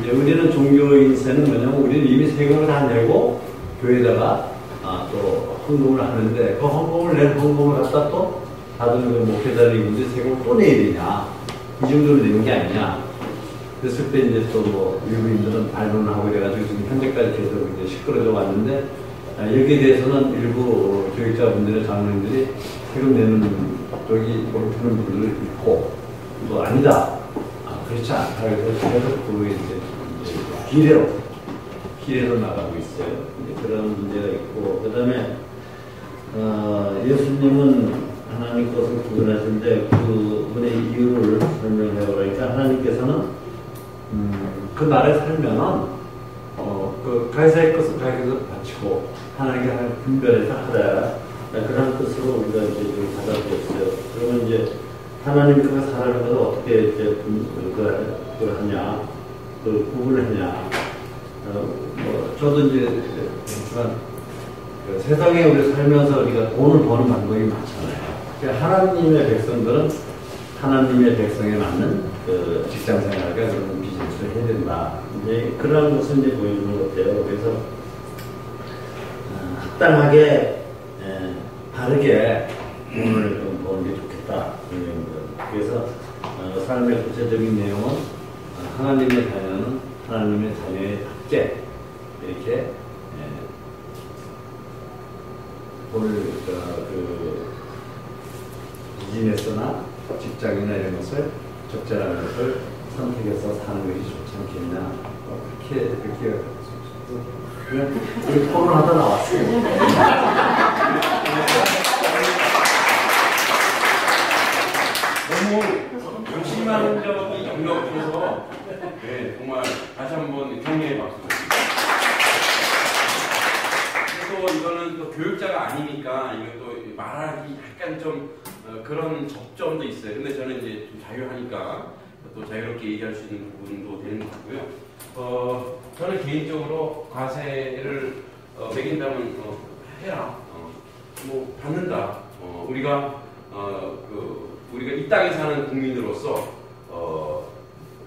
이제 우리는 종교 인세는 뭐냐면 우리는 이미 세금을 다 내고 교회에다가 아, 또 헌금을 하는데 그 헌금을 낸 헌금을 갖다 또 다들 그 목회자들이 문제 세금을 또 내야 되냐? 이 정도로 내는 게 아니냐? 그랬을 때 이제 또뭐 유부인들은 반론하고 이래가지고 지금 현재까지 계속 이제 시끄러져 왔는데 아, 여기에 대해서는 일부 교육자분들의 장로님들이 세금 내는 쪽이 옳다는 분들도 있고 또 아니다. 아, 그렇지 않다. 그래서 계속 그 이제, 이제 비례로 비례로 나가고 있어요. 그런 문제가 있고 그 다음에 어, 예수님은 하나님 것을 구원하신데 그분의 이유를 설명해 보니까 하나님께서는 음, 그 날에 살면은 어, 그 가이사의 것을 가이사에서 바치고 하나님께 하나님 분별해서 하라 그런 뜻으로 우리가 이제 좀 받아들였어요. 그러면 이제 하나님 그 사람을 어떻게 이제 분, 그, 그 하냐 그 구분하냐 어, 뭐 저도 이제 그렇지만 그 세상에 우리 살면서 우리가 돈을 버는 방법이 많잖아요. 하나님의 백성들은 하나님의 백성에 맞는 그 직장 생활과 그런 비즈니스를 해야 된다. 이제 그런 것을 이제 보여주는 것 같아요. 그래서 어, 합당하게 에, 바르게 돈을 좀 버는 게 좋겠다. 그래서 어, 삶의 구체적인 내용은 어, 하나님의 자녀는 하나님의 자녀에 답게 이렇게 에, 돈을 어, 그 비즈니스나 직장이나 이런 것을 적절한 것을 선택해서 사는 것이 좋지 않겠냐. 어, 그렇게, 그렇게. 그냥 우리 토론하다 나왔어요. 너무 열심하는 적이 역력해서 네, 정말 다시 한번 격려의 박수. 또 이거는 또 교육자가 아니니까 이것도 말하기 약간 좀 어, 그런 접점도 있어요. 근데 저는 이제 좀 자유하니까 또 자유롭게 얘기할 수 있는 부분도 되는 것 같고요. 어, 저는 개인적으로 과세를 어, 매긴다면 어, 해라. 어, 뭐 받는다. 어, 우리가 어, 그 우리가 이 땅에 사는 국민으로서 어,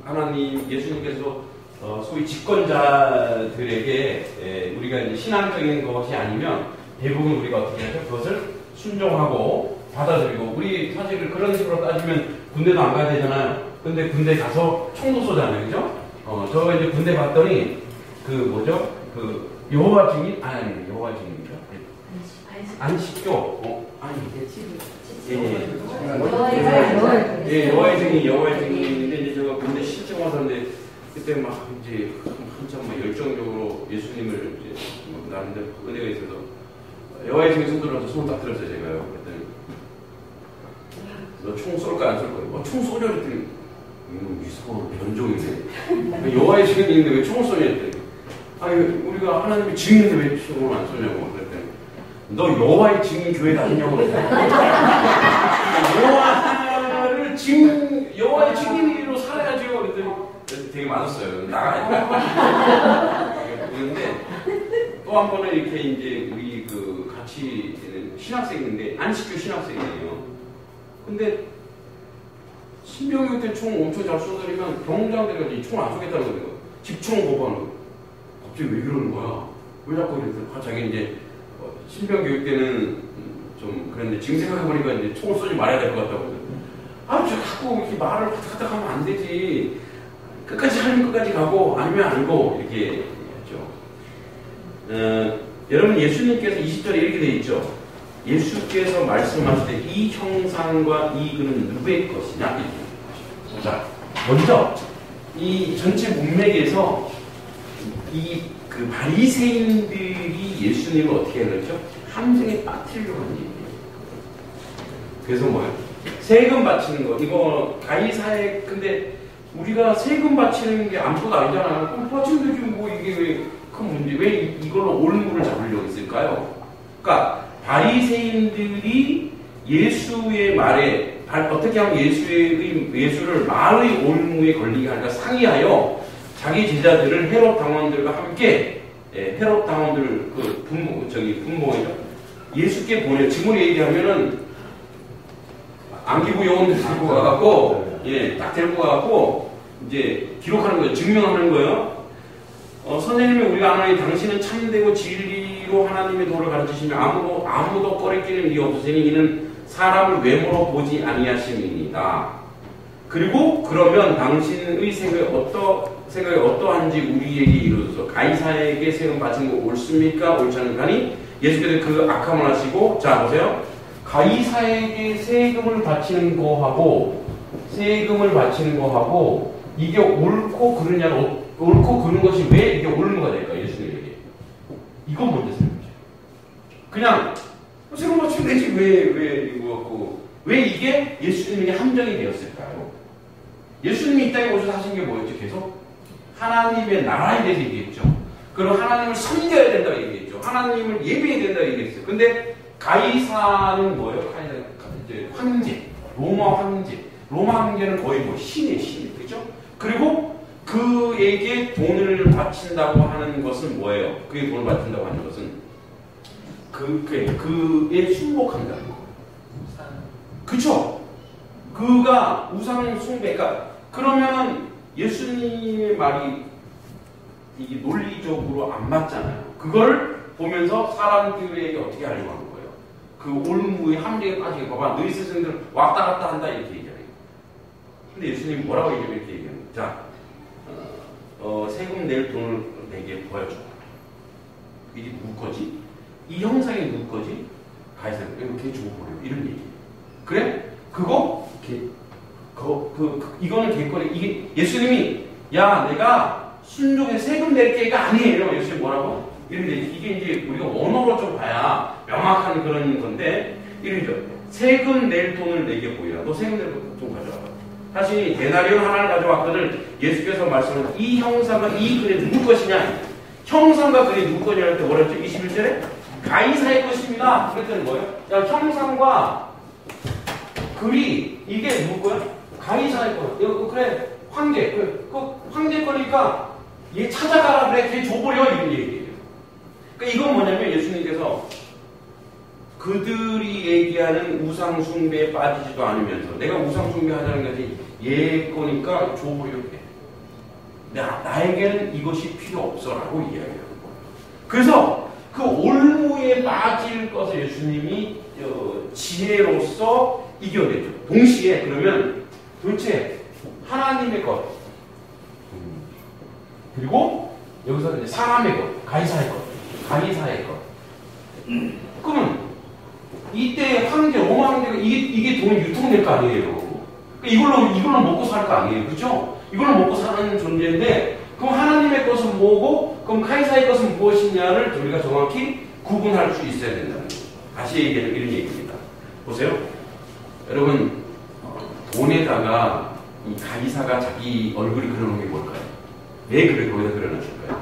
하나님 예수님께서 어, 소위 집권자들에게 에, 우리가 이제 신앙적인 것이 아니면 대부분 우리가 어떻게 하죠? 그것을 순종하고 받아들이고 우리 사실 그런 식으로 따지면 군대도 안 가야 되잖아요. 근데 군대 가서 총도 쏘잖아요, 그죠? 어, 저 이제 군대 갔더니 그 뭐죠? 그 여호와 증인 아니 아니 여호와 증인이죠? 안식교 어 아니 예, 예. 예, 여호와의 증인, 여호와의 증인인데 이제 제가 군대 실증 와서인데 그때 막 이제 한참 막 열정적으로 예수님을 이제 막 나는데 은혜가 있어서 여호와의 증인 손 들어서 손을 딱 들었어요 제가요. 그랬더니 너 총 쏠까 안 쏠까? 뭐총 쏘려 그랬더니 이거 이상한 변종이네. 여호와의 증인이 있는데 왜 총을 쏘냐 했더니 아니 우리가 하나님의 증인인데 왜 총을 안 쏘냐고 그랬더니 너 여호와의 증인 교회 다니냐고 그랬어. 여호와를 증 여호와의 증인으로 살아야죠. 그랬더니 되게 맞았어요. 나가야 그런데 또 한 번은 이렇게 이제 우리 그 같이 신학생인데 안식교 신학생이에요. 근데 신병이 그때 총 엄청 잘 쏘더니만 병장대가 총안 쏘겠다는 거예요. 집총 거. 갑자기 왜 그러는 거야? 왜 자꾸 이랬더니 갑자기 이제 어, 신병 교육 때는 음, 좀 그런데 지금 생각해보니까 이제 총을 쏘지 말아야 될 것 같다고. 아, 저 자꾸 이렇게 말을 가닥가닥 하면 안 되지. 끝까지 하면 끝까지 가고 아니면 아니고 이렇게 했죠. 어, 여러분 예수님께서 20절에 이렇게 돼 있죠. 예수께서 말씀하실 때 이 형상과 이 글은 누구의 것이냐? 자, 먼저 이 전체 문맥에서 이 그 바리새인들이 예수님을 어떻게 그랬죠? 함정에 빠뜨리려고 하는 얘기예요. 그래서 뭐예요? 세금 바치는 거 이거 가이사에 근데 우리가 세금 바치는 게 아무것도 아니잖아요. 그럼 바치면 되지 뭐 이게 왜 큰 문제 왜 이- 이걸로 올무를 잡으려고 했을까요? 그러니까 바리새인들이 예수의 말에 발- 어떻게 하면 예수의 예수를 말의 올무에 걸리게 할까 상의하여 자기 제자들을 헤롯 당원들과 함께 예, 헤롯 당원들 그 분모 저기 분모이죠 예수께 보내 지금 얘기하면은 안기부 요원들 데리고 가갖고 예딱 데리고 가갖고 이제 기록하는 거예요. 증명하는 거예요. 어, 선생님이 우리가 아노니 당신은 참되고 진리로 하나님의 도를 가르치시며 아무도 아무도 꺼리끼는 이 없으시니 이는 사람을 외모로 보지 아니하심이니이다. 그리고 그러면 당신의 생각이 어떠 생각이 어떠한지 우리에게 이루어서. 가이사에게 세금 바친 거 옳습니까? 옳지 않으니 예수께서 그 악함을 하시고 자 보세요. 가이사에게 세금을 바치는 거하고 세금을 바치는 거하고 이게 옳고 그르냐 옳고 그른 것이 왜 이게 옳은가 될까 예수님에게 이건 먼저 생각해 그냥 세금 바치면 되지 왜왜 이거 갖고 왜 이게 예수님에게 함정이 되었을까요? 예수님이 이 땅에 오셔서 하신 게 뭐였죠? 계속 하나님의 나라에 대해서 얘기했죠. 그리고 하나님을 섬겨야 된다고 얘기했죠. 하나님을 예배해야 된다고 얘기했어요. 근데 가이사는 뭐예요? 가이사 이제 황제, 로마 황제. 로마 황제는 거의 뭐 신의 신, 그리고 그에게 돈을 바친다고 하는 것은 뭐예요? 그에 돈을 바친다고 하는 것은 그, 그, 그에 순복한다는 거. 그쵸? 그가 우상 숭배, 그러니까 그러면 예수님의 말이 이게 논리적으로 안 맞잖아요. 그걸 보면서 사람들에게 어떻게 하려고 하는 거예요? 그 올무의 함정에 빠지게 봐봐. 너희 스승들 왔다 갔다 한다 이렇게 얘기해요. 근데 예수님이 뭐라고 얘기하면 이렇게 얘기해요. 자, 어, 어, 세금 낼 돈을 내게 보여줘. 이게 누구 거지? 이 형상이 누구 거지? 가이사를 이렇게 줘버려. 이런 얘기예요. 그래? 그거? 개, 그, 그, 그, 이거는 개거리. 이게 예수님이 야 내가 순종해 세금 낼게가 아니에요. 예수님 뭐라고? 이런데 이게 이제 우리가 언어로 좀 봐야 명확한 그런 건데 이러죠. 세금 낼 돈을 내게 보이라. 너 세금 낼돈좀 가져와봐. 사실 데나리온 하나를 가져왔거든 예수께서 말씀하신 이 형상과 이 글이 누구 것이냐? 형상과 글이 누구 거냐 뭐라 했죠? 21절에 가이사의 것입니다. 그랬더니 뭐예요? 야, 형상과 글이 이게 누구 거야? 가이사의 거. 이거 그래 황제. 그, 그 황제 거니까 얘 찾아가라 그래. 걔 줘버려 이런 얘기예요. 그러니까 이건 뭐냐면 예수님께서 그들이 얘기하는 우상 숭배에 빠지지도 않으면서 내가 우상 숭배하자는 것이 얘 거니까 돼. 나, 나에게는 이것이 필요 없어라고 이야기하는 거예요. 그래서 그 올무에 빠질 것을 예수님이 어, 지혜로서 이겨내죠. 동시에 그러면 도대체 하나님의 것 음, 그리고 여기서 이제 사람의 것, 가이사의 것, 가이사의 것. 그러면 이때 황제, 로마 황제가 이게, 이게 돈이 유통될 거 아니에요. 그러니까 이걸로, 이걸로 먹고 살 거 아니에요. 그죠? 이걸로 먹고 사는 존재인데, 그럼 하나님의 것은 뭐고, 그럼 카이사의 것은 무엇이냐를 우리가 정확히 구분할 수 있어야 된다는 거죠. 다시 얘기하는 이런 얘기입니다. 보세요. 여러분, 어, 돈에다가 이 가이사가 자기 얼굴이 그려놓은 게 뭘까요? 왜 그래 거기다 그려놨을까요?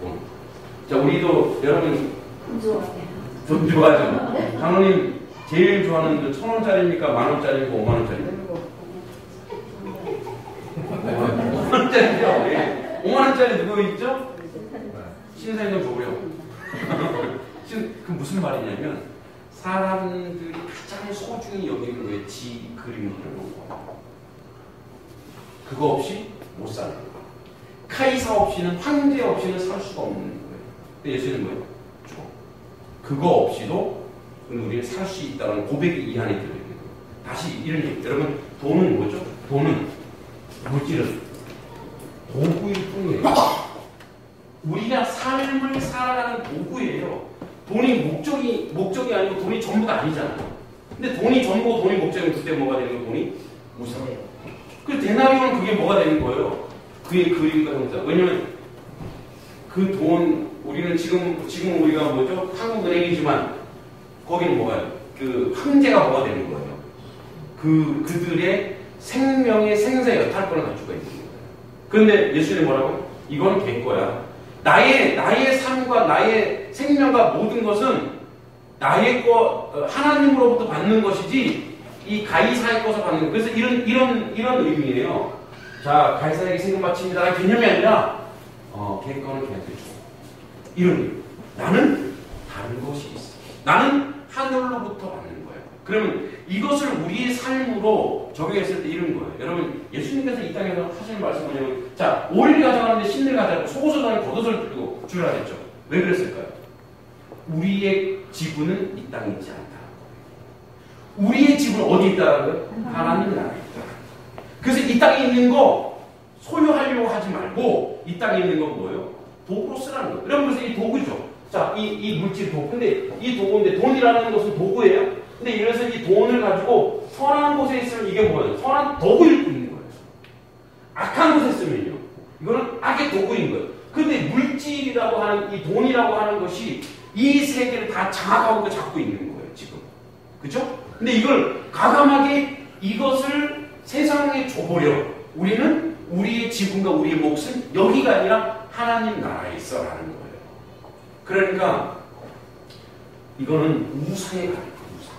돈. 자, 우리도 여러분 좋아요. 돈 좋아하죠. 장로님 제일 좋아하는 그 천 원짜리입니까? 만 원짜리입니까? 오만 원짜리입니까? 오만 원짜리죠. 예. 오만 원짜리 누구 있죠? 신사임당 줘보려. 신- 그 무슨 말이냐면 사람들이 가장 소중히 여기는 게지 그림 그리는 거. 그거 없이 못 사는. 카이사 없이는 황제 없이는 살 수가 없는 거예요. 근데 예수는 뭐예요? 줘. 그거 없이도 우리는 살수 있다는 고백이 이 안에 들어있는 거예요. 다시 이런 얘기. 여러분 돈은 뭐죠? 돈은 물질은 도구일 뿐이에요. 우리가 삶을 살아가는 도구예요. 돈이 목적이 목적이 아니고 돈이 전부가 아니잖아요. 근데 돈이 전부고 돈이 목적이면 그때 뭐가 되는 거예요? 돈이 무상. 그 데나리온은 그게 뭐가 되는 거예요? 그의 그림과 형사. 왜냐면 그 돈 우리는 지금 지금 우리가 뭐죠? 한국은행이지만 거기는 뭐가요? 그 황제가 뭐가 되는 거예요? 그 그들의 생명의 생사 여탈권을 갖추고 있는 거예요. 그런데 예수님 뭐라고? 이건 개 거야. 나의 나의 삶과 나의 생명과 모든 것은 나의 거 어, 하나님으로부터 받는 것이지 이 가이사의 것을 받는 거. 그래서 이런 이런 이런 의미예요. 자 가이사에게 세금 바칩니다. 개념이 아니라 어, 걔 거는 걔한테 줘. 이런 의미. 나는 다른 것이 있어. 나는 하늘로부터 받는 거예요. 그러면 이것을 우리의 삶으로 적용했을 때 이런 거예요. 여러분 예수님께서 이 땅에서 하시는 말씀 뭐냐면 자 오리를 가져가는데 신을 가져가고 속옷을 가는 겉옷을 들고 주라 했죠. 왜 그랬을까요? 우리의 지분은 이 땅에 있지 않다. 우리의 지분은 어디 있다라고요? 하나님 나라에 있다. 그래서 이 땅에 있는 거 소유하려고 하지 말고 이 땅에 있는 건 뭐예요? 도구로 쓰라는 거예요. 여러분 그래서 이 도구죠. 자, 이, 이 물질 도구. 근데 이 도구인데 돈이라는 것은 도구예요. 근데 이래서 이 돈을 가지고 선한 곳에 있으면 이게 뭐예요? 선한 도구일 뿐인 거예요. 악한 곳에 있으면요. 이거는 악의 도구인 거예요. 근데 물질이라고 하는 이 돈이라고 하는 것이 이 세계를 다 장악하고 잡고 있는 거예요, 지금. 그죠? 근데 이걸 가감하게 이것을 세상에 줘버려. 우리는 우리의 지분과 우리의 몫은 여기가 아니라 하나님 나라에 있어라는 거예요. 그러니까 이거는 우상의 가르쳐, 우상.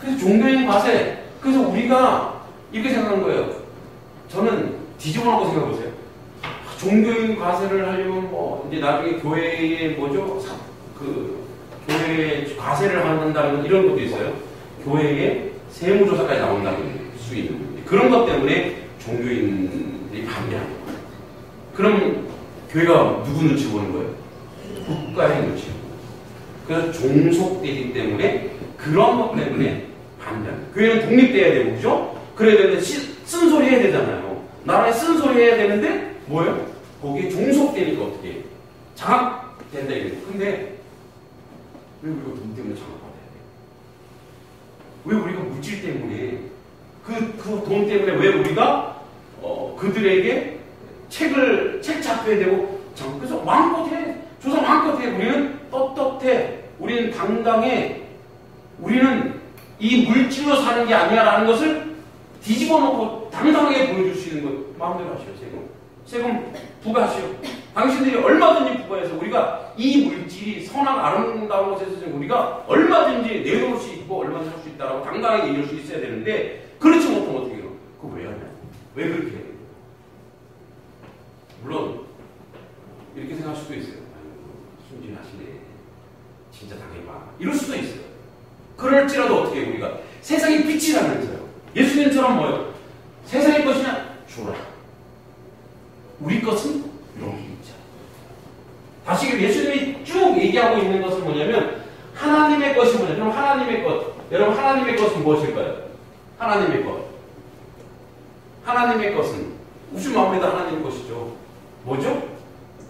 그래서 종교인 과세. 그래서 우리가 이렇게 생각한 거예요. 저는 뒤집어 놓고 생각해 보세요. 종교인 과세를 하려면 뭐 이제 나중에 교회에 뭐죠? 사- 그 교회에 과세를 한다는 이런 것도 있어요. 교회에 세무조사까지 나온다는 수 있는 그런 것 때문에 종교인들이 반대하는. 그럼 교회가 누구 눈치 보는 거예요? 국가의 눈치. 그래서 종속되기 때문에 그런 것 때문에 거예요. 교회는 독립돼야 되고 그죠? 그래야 되는데 시- 쓴소리 해야 되잖아요. 나라에 쓴소리 해야 되는데 뭐예요? 거기에 종속되니까 어떻게? 장악된다 이거예요. 근데 왜 우리가 돈 때문에 장악받아야 돼요? 왜 우리가 물질 때문에 그 그 돈 때문에 왜 우리가 어, 그들에게 책을 책 잡혀야 되고 장- 그래서 왕껏해 조선 왕껏해 우리는 떳떳해 우리는 당당해 우리는 이 물질로 사는 게 아니야라는 것을 뒤집어 놓고 당당하게 보여줄 수 있는 것 마음대로 하시오 세금 세금 부과하시오 당신들이 얼마든지 부과해서 우리가 이 물질이 선한 아름다운 곳에서 우리가 얼마든지 내놓을 수 있고 얼마든지 할 수 있다라고 당당하게 얘기할 수 있어야 되는데 그렇지 못하면 어떻게 해요? 그거 왜 하냐? 왜 그렇게 해요? 물론 이렇게 생각할 수도 있어요. 아이고, 순진 하시네. 진짜 당해봐. 이럴 수도 있어요. 그럴지라도 어떻게 우리가? 세상의 빛이라면서요. 예수님처럼 뭐예요? 세상의 것이냐? 주라. 우리 것은 여기 있자. 다시 그 예수님이 쭉 얘기하고 있는 것은 뭐냐면 하나님의 것이 뭐냐? 그럼 하나님의 것. 여러분 하나님의 것은 무엇일까요? 하나님의 것. 하나님의 것은 우주 마음에다 하나님의 것이죠. 뭐죠?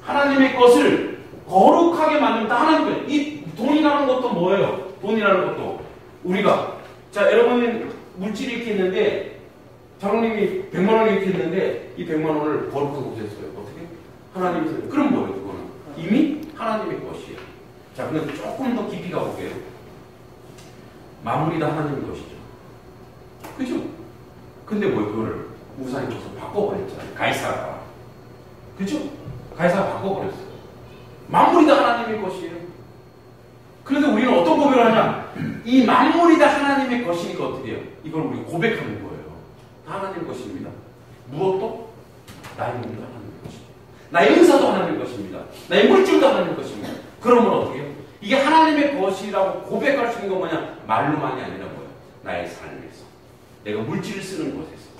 하나님의 것을 거룩하게 만든다. 하나님 것. 이 돈이라는 것도 뭐예요? 돈이라는 것도 우리가 자 여러분은 물질이 이렇게 있는데 장로님이 100만 원이 이렇게 있는데 이 100만 원을 거룩하게 보셨어요. 어떻게? 하나님이 서 그럼 뭐예요? 그거는 이미 하나님의 것이에요. 자, 그럼 조금 더 깊이 가볼게요. 마무리 다 하나님의 것이죠. 그죠? 근데 뭐 그거를 우상의 것으로 바꿔버렸잖아요. 가이사가. 그죠? 가이사가 바꿔버렸어요. 만물이 다 하나님의 것이에요. 그런데 우리는 어떤 고백을 하냐? 이 만물이 다 하나님의 것이니까 어떻게 해요? 이걸 우리 고백하는 거예요. 다 하나님의 것입니다. 무엇도? 나의 몸도 하나님의 것입니다. 나의 은사도 하나님의 것입니다. 나의 물질도 하나님의 것입니다. 그러면 어떻게 해요? 이게 하나님의 것이라고 고백할 수 있는 건 뭐냐? 말로만이 아니라 뭐예요? 나의 삶에서. 내가 물질을 쓰는 곳에서.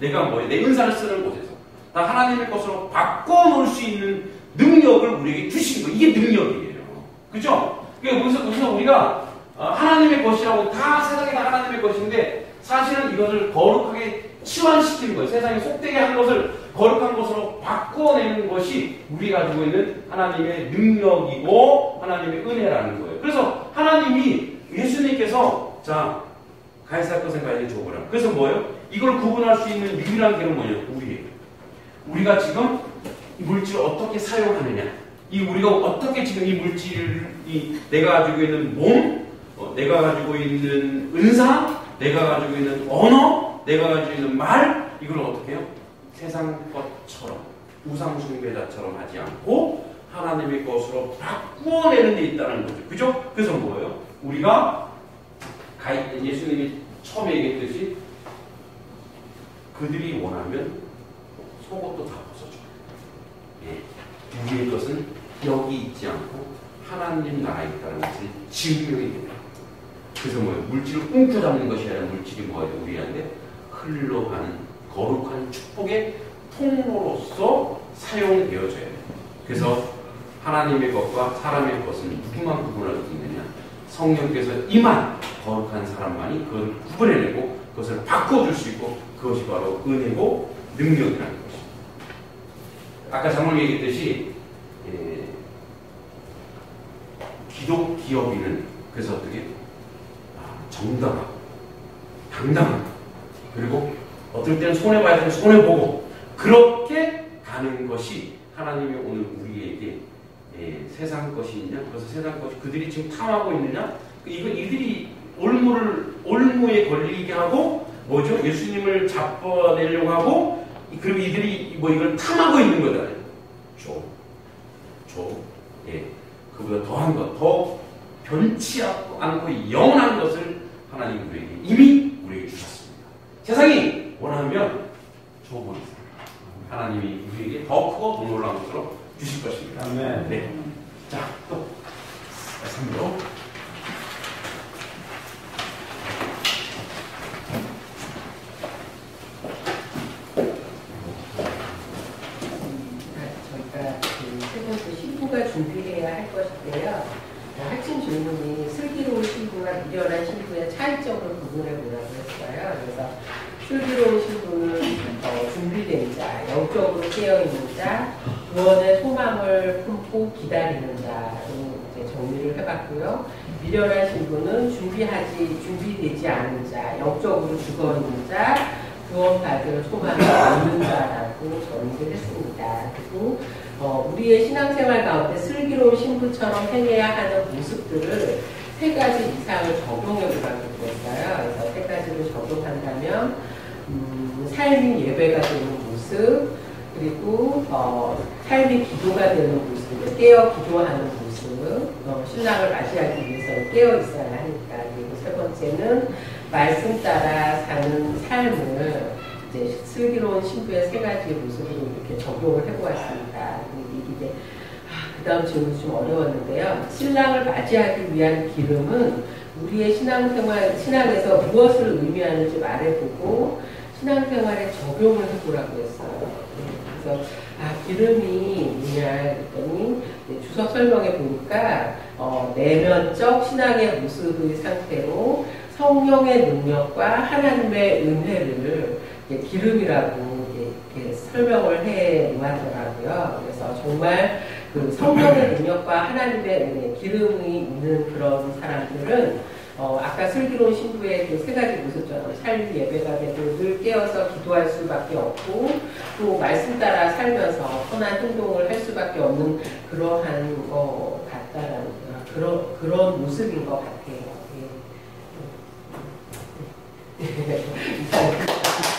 내가 뭐예요? 내 은사를 쓰는 곳에서. 다 하나님의 것으로 바꿔놓을 수 있는 능력을 우리에게 주신 거예요. 이게 능력이에요. 그죠? 그러니까 여기서 우리가 어, 하나님의 것이라고 다 세상에 다 하나님의 것인데 사실은 이것을 거룩하게 치환시키는 거예요. 세상에 속되게 한 것을 거룩한 것으로 바꿔내는 것이 우리가 가지고 있는 하나님의 능력이고 하나님의 은혜라는 거예요. 그래서 하나님이 예수님께서 자 가이사 것은 가이사 줘보라. 그래서 뭐예요? 이걸 구분할 수 있는 유일한 길은 뭐예요? 우리가 지금 이 물질을 어떻게 사용하느냐. 이 우리가 어떻게 지금 이 물질을 이 내가 가지고 있는 몸, 어, 내가 가지고 있는 은사, 내가 가지고 있는 언어, 내가 가지고 있는 말 이걸 어떻게 해요? 세상 것처럼 우상 숭배자처럼 하지 않고 하나님의 것으로 바꾸어내는 데 있다는 거죠. 그죠? 그래서 뭐예요? 우리가 예수님이 처음에 얘기했듯이 그들이 원하면 속옷도 다 벗어줘. 예. 우리의 것은 여기 있지 않고 하나님 나라에 있다는 것을 증명이 됩니다. 그래서 뭐예요? 물질을 꽁투잡는 것이 아니라 물질이 뭐예요? 우리한테 흘러가는 거룩한 축복의 통로로서 사용되어져야 돼요. 그래서 하나님의 것과 사람의 것은 누구만 구분할 수 있느냐? 성령께서 임한 거룩한 사람만이 그걸 구분해내고 그것을 바꿔줄 수 있고 그것이 바로 은혜고 능력이라는. 아까 장로 얘기했듯이 예, 기독 기업인은 그래서 어떻게? 아, 정당하고 당당하고 그리고 어떨 때는 손해봐야 되는 손해보고 그렇게 가는 것이 하나님이 오늘 우리에게 예, 세상 것이냐 그래서 세상 것이 그들이 지금 탐하고 있느냐? 이거 이들이 올무를 올무에 걸리게 하고 뭐죠? 예수님을 잡아내려고 하고 그리고 이들이 뭐 이걸 탐하고 있는 거잖아요 줘, 줘, 예, 그보다 더한 것, 더 변치 않고 영원한 것을 하나님 우리에게 이미 우리에게 주셨습니다. 세상이 원하면 줘버리세요. 하나님이 우리에게 더 크고 더 놀라운 것으로 주실 것입니다. 아멘. 네. 자, 또, 3로. 저희가 그세 번째 신부가 준비해야 할 것인데요. 어, 핵심 질문이 슬기로운 신부와 미련한 신부의 차이점을 구분해 보라고 했어요. 그래서 슬기로운 신부는 어, 준비된 자, 영적으로 깨어있는 자, 구원의 소망을 품고 기다리는 자로 이제 정리를 해봤고요. 미련한 신부는 준비하지 준비되지 않은 자, 영적으로 죽어있는 자, 구원받을 소망이 없는 자라고 정리를 했습니다. 그리고 어, 우리의 신앙생활 가운데 슬기로운 신부처럼 행해야 하는 모습들을 세 가지 이상을 적용해 보라고 했어요. 그래서 세 가지를 적용한다면 음, 삶이 예배가 되는 모습, 그리고 어, 삶이 기도가 되는 모습, 깨어 기도하는 모습, 어, 신랑을 맞이하기 위해서 깨어 있어야 하니까. 그리고 세 번째는 말씀 따라 사는 삶을 이제 슬기로운 신부의 세 가지 모습으로 이렇게 적용을 해보았습니다. 이게 아, 그 다음 질문이 좀 어려웠는데요. 신랑을 맞이하기 위한 기름은 우리의 신앙생활, 신앙에서 무엇을 의미하는지 말해보고 신앙생활에 적용을 해보라고 했어요. 그래서 아 기름이 뭐냐 그랬더니 주석 설명해 보니까 어, 내면적 신앙의 모습의 상태로 성령의 능력과 하나님의 은혜를 기름이라고 이렇게 설명을 해 놓았더라고요. 그래서 정말 그 성령의 능력과 하나님의 은혜, 기름이 있는 그런 사람들은 어, 아까 슬기로운 신부의 그 세 가지 모습처럼 삶이 예배가 되고 늘 깨어서 기도할 수밖에 없고 또 말씀 따라 살면서 선한 행동을 할 수밖에 없는 그러한 것 같다라는 그런 그런 모습인 것 같아요. 예.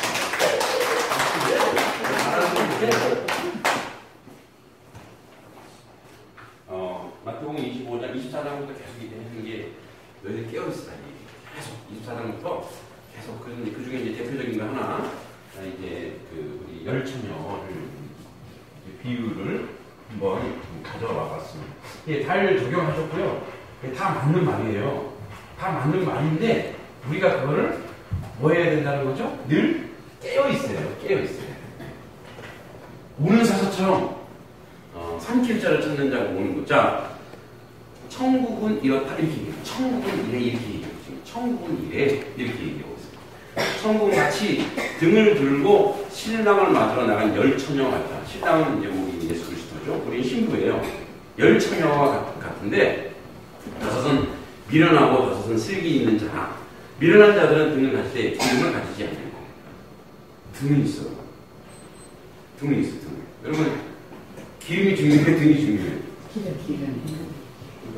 어, 마태복음 25장 24장부터 계속 얘기하는 게 너희들 깨어있으라 계속 24장부터 계속 그, 그 중에 이제 대표적인 거 하나 이제 그 우리 열처녀를 비유를 한번 가져와 봤습니다. 예, 달 적용하셨고요. 예, 다 맞는 말이에요. 다 맞는 말인데 우리가 그거를 뭐 해야 된다는 거죠? 늘 깨어 있어요. 깨어 있어요. 우는 사서처럼 어, 삼킬자를 찾는 자고 오는 거. 자, 천국은 이렇다 이렇게 얘기해요. 천국은 이래 이렇게 얘기해요. 천국은 이래 이렇게 얘기하고 있어요. 천국은 같이 등을 들고 신랑을 맞으러 나간 열처녀 같다. 신랑은 이제 우리 예수 그리스도죠. 우리 신부예요. 열처녀와 같- 같은데 다섯은 미련하고 다섯은 슬기 있는 자. 미련한 자들은 등을 가질 때 기름을 가지지 않는 거. 등은 있어. 등은 있어, 등. 여러분, 기름이 중요해, 등이 중요해.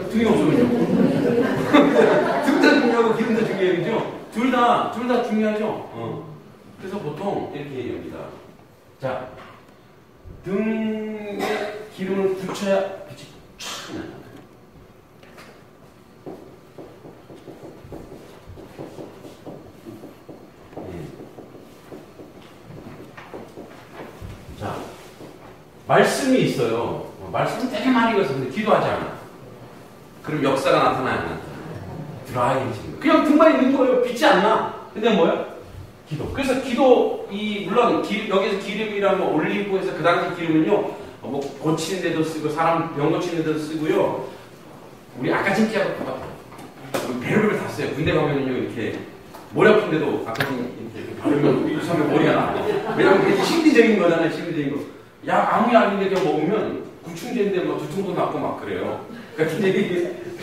등이 없으면요. 등도 중요하고 기름도 중요해요, 그죠? 둘 다, 둘 다 중요하죠? 어. 그래서 보통 이렇게 얘기합니다. 자, 등에 기름을 붙여야 빛이 촥 나요. 예. 자, 말씀이 있어요. 어, 말씀은 되게 많이 근데 기도하지 않아. 그럼 역사가 나타나야 안. 드라이브 지금. 그냥 등만 있는 거예요. 빛이 안 나. 근데 뭐예요? 기도. 그래서 기도, 이, 물론, 기- 여기서 기름이란 뭐 올리브에서 그 당시 기름은요, 어, 뭐 고치는 데도 쓰고, 사람 병 고치는 데도 쓰고요, 우리 아까진기하고 똑같아요. 배를 다 써요. 군대 가면은요, 이렇게, 머리 아픈데도 아까진 이렇게, 바르면 우리 사람 머리가 나. 왜냐면 그게 심리적인 거잖아요, 심리적인 거. 약 아무 약인데 그냥 먹으면 구충제인데 뭐 두통도 낫고 막 그래요. 그러니까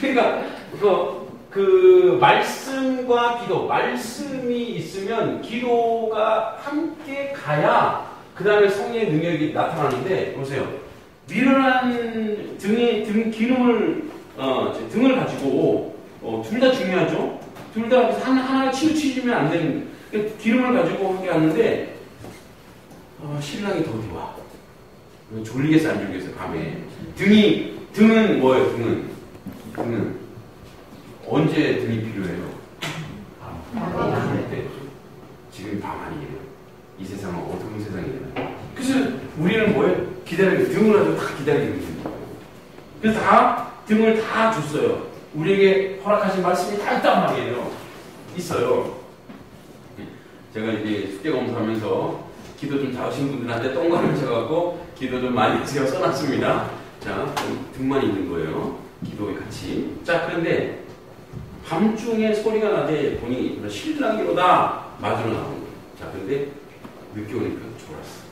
그러니까, 그, 그 말씀과 기도, 말씀이 있으면 기도가 함께 가야 그 다음에 성령의 능력이 나타나는데 보세요. 미련한 등이 등 기름을 어, 등을 가지고 어, 둘 다 중요하죠. 둘 다 하나 치우치면 안 되는 기름을 가지고 하게 하는데 어, 신랑이 더디 와. 졸리겠어 안 졸리겠어 밤에 등이 등은 뭐예요? 등은 등은 언제 등이 필요해요? 밤. 때. 지금 밤 아니에요. 이 세상은 어두운 세상이에요. 그래서 우리는 뭐예요? 기다리고 등을 가지고 다 기다리고 있는 거예요. 그래서 다 등을 다 줬어요. 우리에게 허락하신 말씀이 다 있단 말이에요. 있어요. 제가 이제 숙제 검사하면서 기도 좀 잘하신 분들한테 동그라미 쳐갖고 기도 좀 많이 제가 써놨습니다. 자, 등만 있는 거예요. 기도에 같이. 자, 그런데 밤중에 소리가 나대 보니 신랑이로다 맞으러 나오는 거예요. 자, 근데 늦게 오니까 졸았어.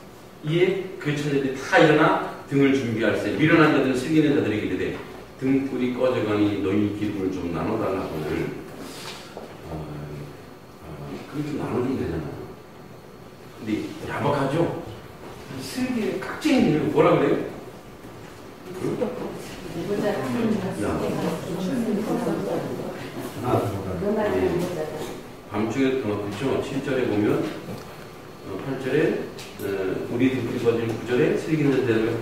이에 그 처녀들이 다 일어나 등을 준비할세. 미련한 자들은 슬기는 자들에게 이르되 등불이 꺼져가니 너희 기름을 좀 나눠달라고 늘 어, 어, 좀 나눠주면 되잖아. 근데 야박하죠? 슬기에 깍쟁이네요. 뭐라 그래요? 밤중에 어, 그쵸 7절에 보면 어, 8절에 어, 우리 등불이 꺼진 9절에 슬기는 자들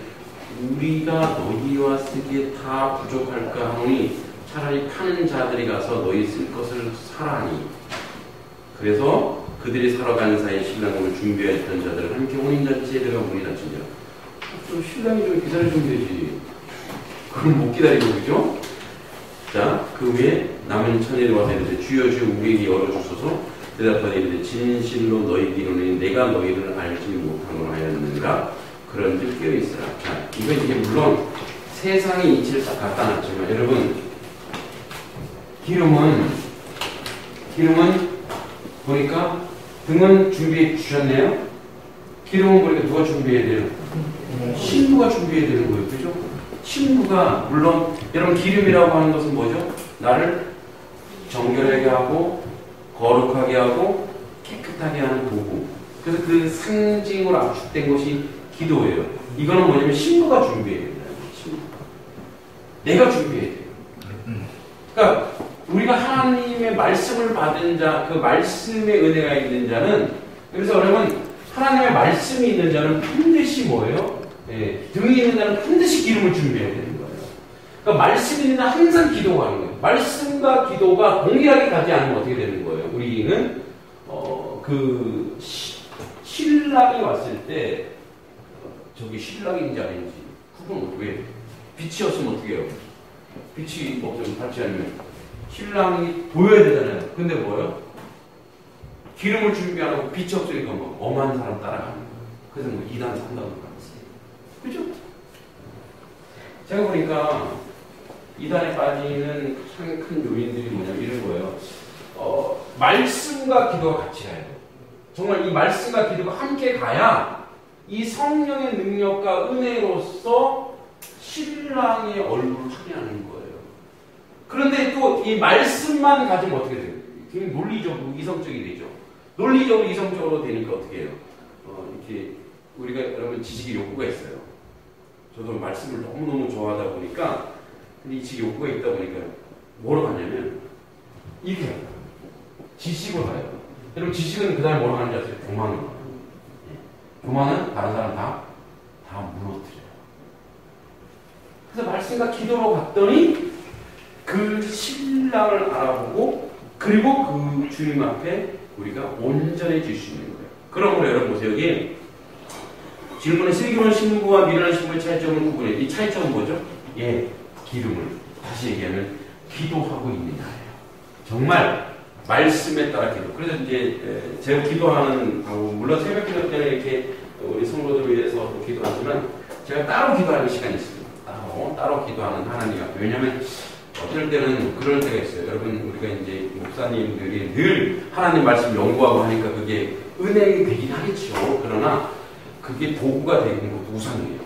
우리가 너희와 쓰기에 다 부족할까 하노니 차라리 파는 자들이 가서 너희 쓸 것을 사라니 그래서 그들이 사러 가는 사이 신랑을 준비하였던 자들은 함께 혼인잔치에 들어가 문이 자. 또 신랑이 좀 기다려주면 되지. 그럼 못 기다리고 그죠? 자, 그 후에 남은 처녀들이 와서 이르되 주여 주여 우리에게 열어주소서 대답하되 이르되 진실로 너희에게 이르노니 내가 너희를 알지 못함으로 하였는가 그런즉 깨어있으라. 자, 이거 이제 물론 세상의 이치를 딱 갖다 놨지만 여러분 기름은 기름은 보니까 등은 준비해 주셨네요. 기름은 보니까 누가 준비해야 돼요? 신부가 준비해야 되는 거예요. 그죠? 신부가 물론 여러분 기름이라고 하는 것은 뭐죠? 나를 정결하게 하고 거룩하게 하고 깨끗하게 하는 도구. 그래서 그 상징으로 압축된 것이 기도예요. 이거는 뭐냐면 신부가 준비해야 돼요. 신부. 내가 준비해야 돼요. 그러니까 우리가 하나님의 말씀을 받은 자, 그 말씀의 은혜가 있는 자는 그래서 여러분 하나님의 말씀이 있는 자는 반드시 뭐예요? 예, 등이 있는 자는 반드시 기름을 준비해야 되는 거예요. 그러니까 말씀이 있는 자는 항상 기도가 하는 거예요. 말씀과 기도가 동일하게 가지 않으면 어떻게 되는 거예요? 우리는 어, 그 시- 신랑이 왔을 때 저기 신랑인지 아닌지 구분 어떻게 빛이 없으면 어떻게 해요? 빛이 없으면 같이 아니면 신랑이 보여야 되잖아요. 근데 뭐예요? 기름을 준비 안 하고 빛이 없으니까 뭐 엄한 사람 따라가는 거예요. 그래서 뭐 이단 산다고 그랬어요. 그죠? 제가 보니까 이단에 빠지는 가장 큰 요인들이 뭐냐면 이런 거예요. 어, 말씀과 기도가 같이 가야 돼요. 정말 이 말씀과 기도가 함께 가야 이 성령의 능력과 은혜로서 신랑의 얼굴을 확인하는 거예요. 그런데 또 이 말씀만 가지면 어떻게 돼요? 굉장히 논리적으로 이성적이 되죠. 논리적으로 이성적으로 되니까 어떻게 해요? 어, 이렇게 우리가 여러분 지식의 욕구가 있어요. 저도 말씀을 너무너무 좋아하다 보니까 근데 이 지식 욕구가 있다 보니까 뭐로 가냐면 이렇게. 지식으로 가요. 여러분 지식은 그 다음에 뭐로 가는지 아세요? 교만으로 가요. 예. 교만은 다른 사람 다, 다 무너뜨려요. 그래서 말씀과 기도로 갔더니 그 신랑을 알아보고 그리고 그 주님 앞에 우리가 온전해질 수 있는 거예요. 그러므로 여러분 보세요. 여기 질문에 슬기로운 신부와 미련한 신부의 차이점을 구분해. 이 차이점은 뭐죠? 예, 기름을. 다시 얘기하면 기도하고 있는 자예요. 정말 말씀에 따라 기도. 그래서 이제 에, 제가 기도하는 방법, 물론 새벽 기도 때는 이렇게 우리 성도들을 위해서 또 기도하지만 제가 따로 기도하는 시간이 있습니다. 따로, 따로 기도하는 하나님 앞에. 왜냐하면 어떨 때는 그럴 때가 있어요. 여러분, 우리가 이제 목사님들이 늘 하나님 말씀 연구하고 하니까 그게 은행이 되긴 하겠죠. 그러나 그게 도구가 되는 것도 우상이에요.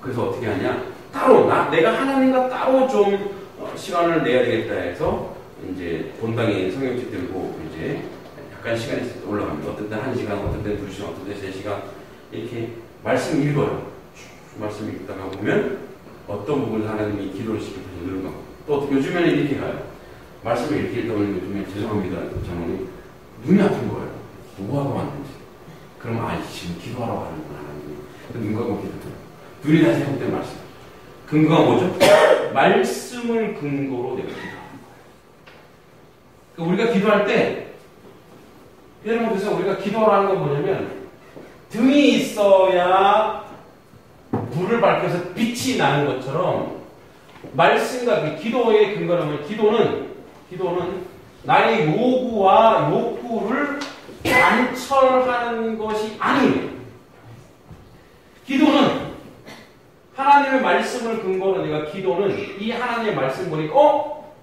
그래서 어떻게 하냐? 따로, 나, 내가 하나님과 따로 좀 어, 시간을 내야 되겠다 해서 이제 본당에 성경책 들고 이제 약간 시간이 올라갑니다. 어떤 때한 시간, 어떤 때두 시간, 어떤 때세 시간 이렇게 말씀 읽어요. 말씀 읽다가 보면 어떤 부분을 하나님이 기도를 시키고 누르는 거. 또 요즘에는 이렇게 가요. 말씀을 이렇게 읽다 보면 요즘에 죄송합니다. 장모님 눈이 아픈 거예요. 뭐하고 왔는지. 그러면 아 지금 기도하러 가는구나 하나님. 눈 감고 기도해요. 눈이 다시 회복된 말씀. 근거가 뭐죠? 말씀을 근거로 내가 기도하는 거예요. 그러니까 우리가 기도할 때 여러분 그래서 우리가 기도하는 건 뭐냐면 등이 있어야 불을 밝혀서 빛이 나는 것처럼 말씀과 그 기도의 근거라면 기도는 기도는 나의 요구와 욕구를 관철하는 것이 아니에요. 기도는 하나님의 말씀을 근거로 내가 기도는 이 하나님의 말씀 보니까 어?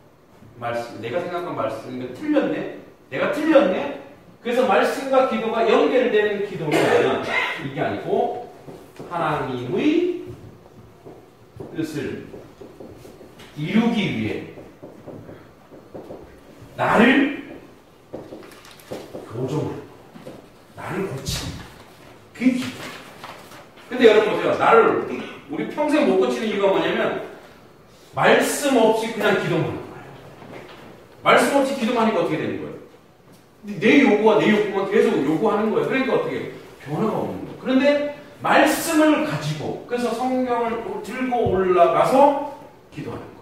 말씀 내가 생각한 말씀이 틀렸네? 내가 틀렸네? 그래서 말씀과 기도가 연결되는 기도는 이게 아니고 하나님의 뜻을 이루기 위해 나를 교정을 나를 고치는 그게 기도. 근데 여러분 보세요. 나를 우리 평생 못 고치는 이유가 뭐냐면 말씀 없이 그냥 기도만 하는 거예요. 말씀 없이 기도만 하니까 어떻게 되는 거예요? 내 요구와 내 욕구만 계속 요구하는 거예요. 그러니까 어떻게 변화가 없는 거예요. 그런데 말씀을 가지고 그래서 성경을 들고 올라가서 기도하는 거예요.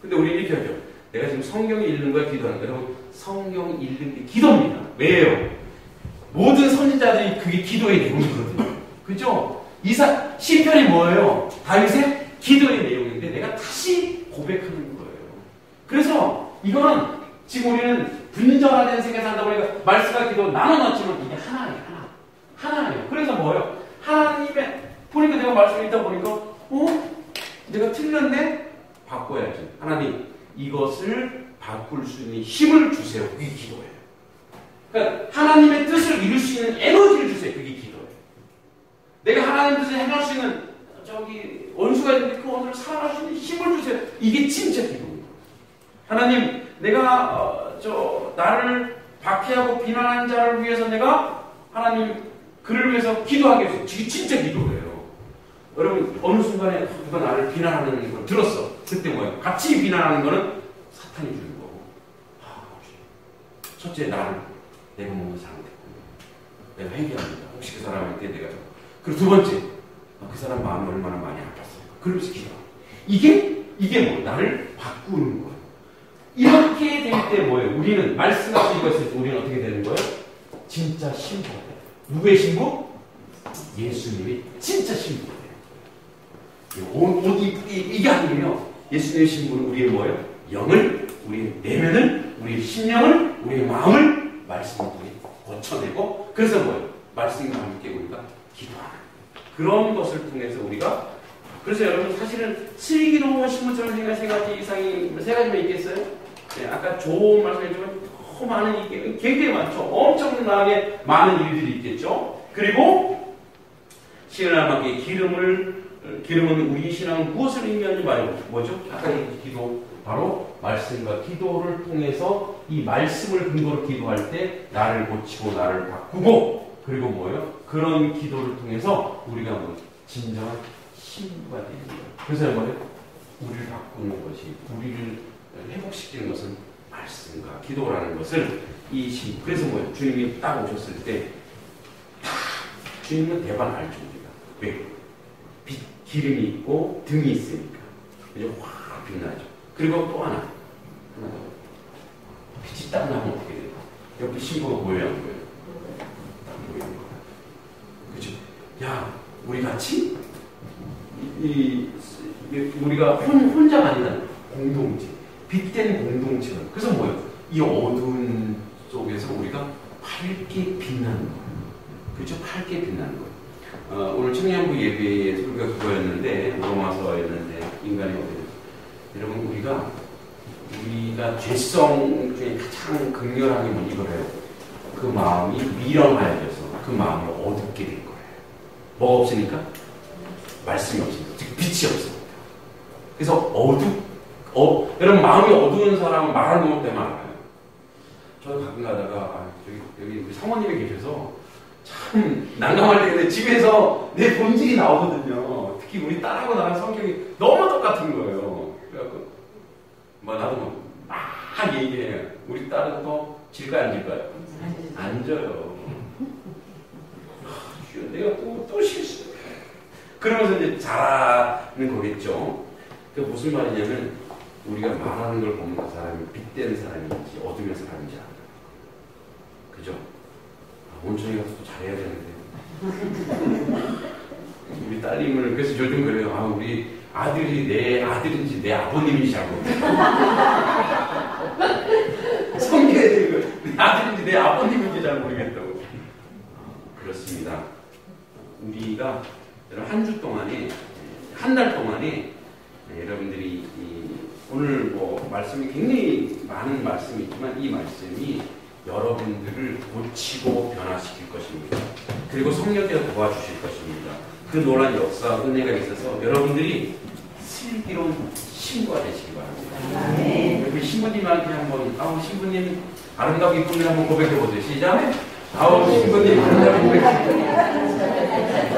근데 우리 이렇게 하죠. 내가 지금 성경 읽는 거야 기도하는 거야. 성경 읽는 게 기도입니다. 왜요? 모든 선지자들이 그게 기도의 내용이거든요. 그죠? 이사 시편이 뭐예요? 다윗의 기도의 내용인데 내가 다시 고백하는 거예요. 그래서 이거는 지금 우리는 분절화된 세계에 산다 보니까 말씀과 기도 나눠놨지만 이게 하나예요. 하나. 하나예요. 그래서 뭐예요? 하나님의 보니까 내가 말씀 읽다 보니까 어? 내가 틀렸네? 바꿔야지. 하나님 이것을 바꿀 수 있는 힘을 주세요. 그게 기도예요. 그러니까 하나님의 뜻을 이룰 수 있는 에너지를 주세요. 그게 기도예요. 내가 하나님 뜻을 해낼 수 있는 저기 원수가 있는데 그 원수를 살아갈 수 있는 힘을 주세요. 이게 진짜 기도입니다. 하나님, 내가 어, 저 나를 박해하고 비난한 자를 위해서 내가 하나님 그를 위해서 기도하게 해주세요. 이게 진짜 기도예요. 여러분 어느 순간에 누가 나를 비난하는 걸 들었어. 그때 뭐예요? 같이 비난하는 거는 사탄이 주는 거고. 아, 첫째 나를 내가 먹는 사람됐고 내가 회개합니다. 혹시 그 사람한테 내가 그리고 두 번째 아, 그 사람 마음이 얼마나 많이 아팠어요. 그러면서 기도. 이게 이게 뭐 나를 바꾸는 거예요. 이렇게 될 때 뭐예요? 우리는 있을 때 우리는 어떻게 되는 거예요? 진짜 신부가 돼요. 누구의 신부? 예수님이 진짜. 이 옷, 옷 이, 이, 이게 아니에요. 예수님의 신부는 우리의 뭐예요? 영을, 우리의 내면을, 우리의 심령을, 우리의 마음을 말씀을 통해 고쳐내고 그래서 뭐예요? 말씀과 함께 우리가 기도하는 그런 것을 통해서 우리가 그래서 여러분 사실은 슬기로운 신부처럼 생각 세 가지 이상이 세 가지만 있겠어요? 네, 아까 좋은 말씀해주면 더 많은 이게 굉장히 많죠. 엄청나게 많은 일들이 있겠죠. 그리고 신앙함께 기름을 기름은 우리 신앙은 무엇을 의미하는지 말고 뭐죠? 아까 얘기한 기도 바로 말씀과 기도를 통해서 이 말씀을 근거로 기도할 때 나를 고치고 나를 바꾸고 그리고 뭐예요? 그런 기도를 통해서 우리가 뭐 진정한 신부가 되는 거예요. 그래서 뭐예요? 우리를 바꾸는 것이 우리를 회복시키는 것은 말씀과 기도라는 것을 이 신. 그래서 뭐예요? 주님이 딱 오셨을 때 주님은 대박 알죠 우리가 왜? 빛, 기름이 있고 등이 있으니까? 확 빛나죠. 그리고 또 하나 하나 더 빛이 딱 나면 어떻게 돼요? 옆에 신부가 보여야 안 보여요? 딱 보이는 거야. 그죠? 야 우리 같이 이, 이- 이- 우리가 혼, 혼자가 아니라 공동체 빛된 공동체가 그래서 뭐예요? 이 어두운 속에서 우리가 밝게 빛나는 거예요. 그죠? 밝게 빛나는 거예요. 어, 오늘 청년부 예배의 소리가 그거였는데 로마서였는데 인간이 어디 여러분 우리가 우리가 죄성 중에 가장 극렬하게 뭐 이거래요. 그 마음이 미련하여져서 그 마음을 어둡게 된 거예요. 뭐가 없으니까? 말씀이 없으니까. 즉 빛이 없으니까. 그래서 어두 어, 여러분 마음이 어두운 사람은 말하는 것 때문에 알아요. 저 가끔 가다가 아, 저기 여기 우리 사모님이 계셔서 참 난감할 때인데 집에서 내 본질이 나오거든요. 특히 우리 딸하고 나랑 성격이 너무 똑같은 거예요. 그래갖고 뭐 나도 뭐막 얘기해. 우리 딸은 또 질까요 안 질까요? 하, 주여, 내가 또, 또 실수. 그러면서 이제 잘하는 거겠죠. 그 무슨 말이냐면 우리가 말하는 걸 보면 그 사람이 빗된 사람인지 어둠의 사람인지 알아요. 그죠? 아, 온천에 가서 또 잘해야 되는데. 우리 딸님을 그래서 요즘 그래요. 아 우리 아들이 내 아들인지 내. 성경에 되고 내 아들인지 내 아버님인지 잘 모르겠다고. 아, 그렇습니다. 우리가 한 주 동안에 한 달 동안에 여러분들이 이 오늘 뭐 말씀이 굉장히 많은 말씀이 있지만 이 말씀이 여러분들을 고치고 변화시킬 것입니다. 그리고 성령께서 도와주실 것입니다. 그 놀란 역사 은혜가 있어서 여러분들이 슬기로운 신부가 되시기 바랍니다. 여기 신부님한테 한번 아우 신부님 아름다고 이쁜 일 한번 고백해 보세요. 시작. 아우 신부님 아름다고 고백해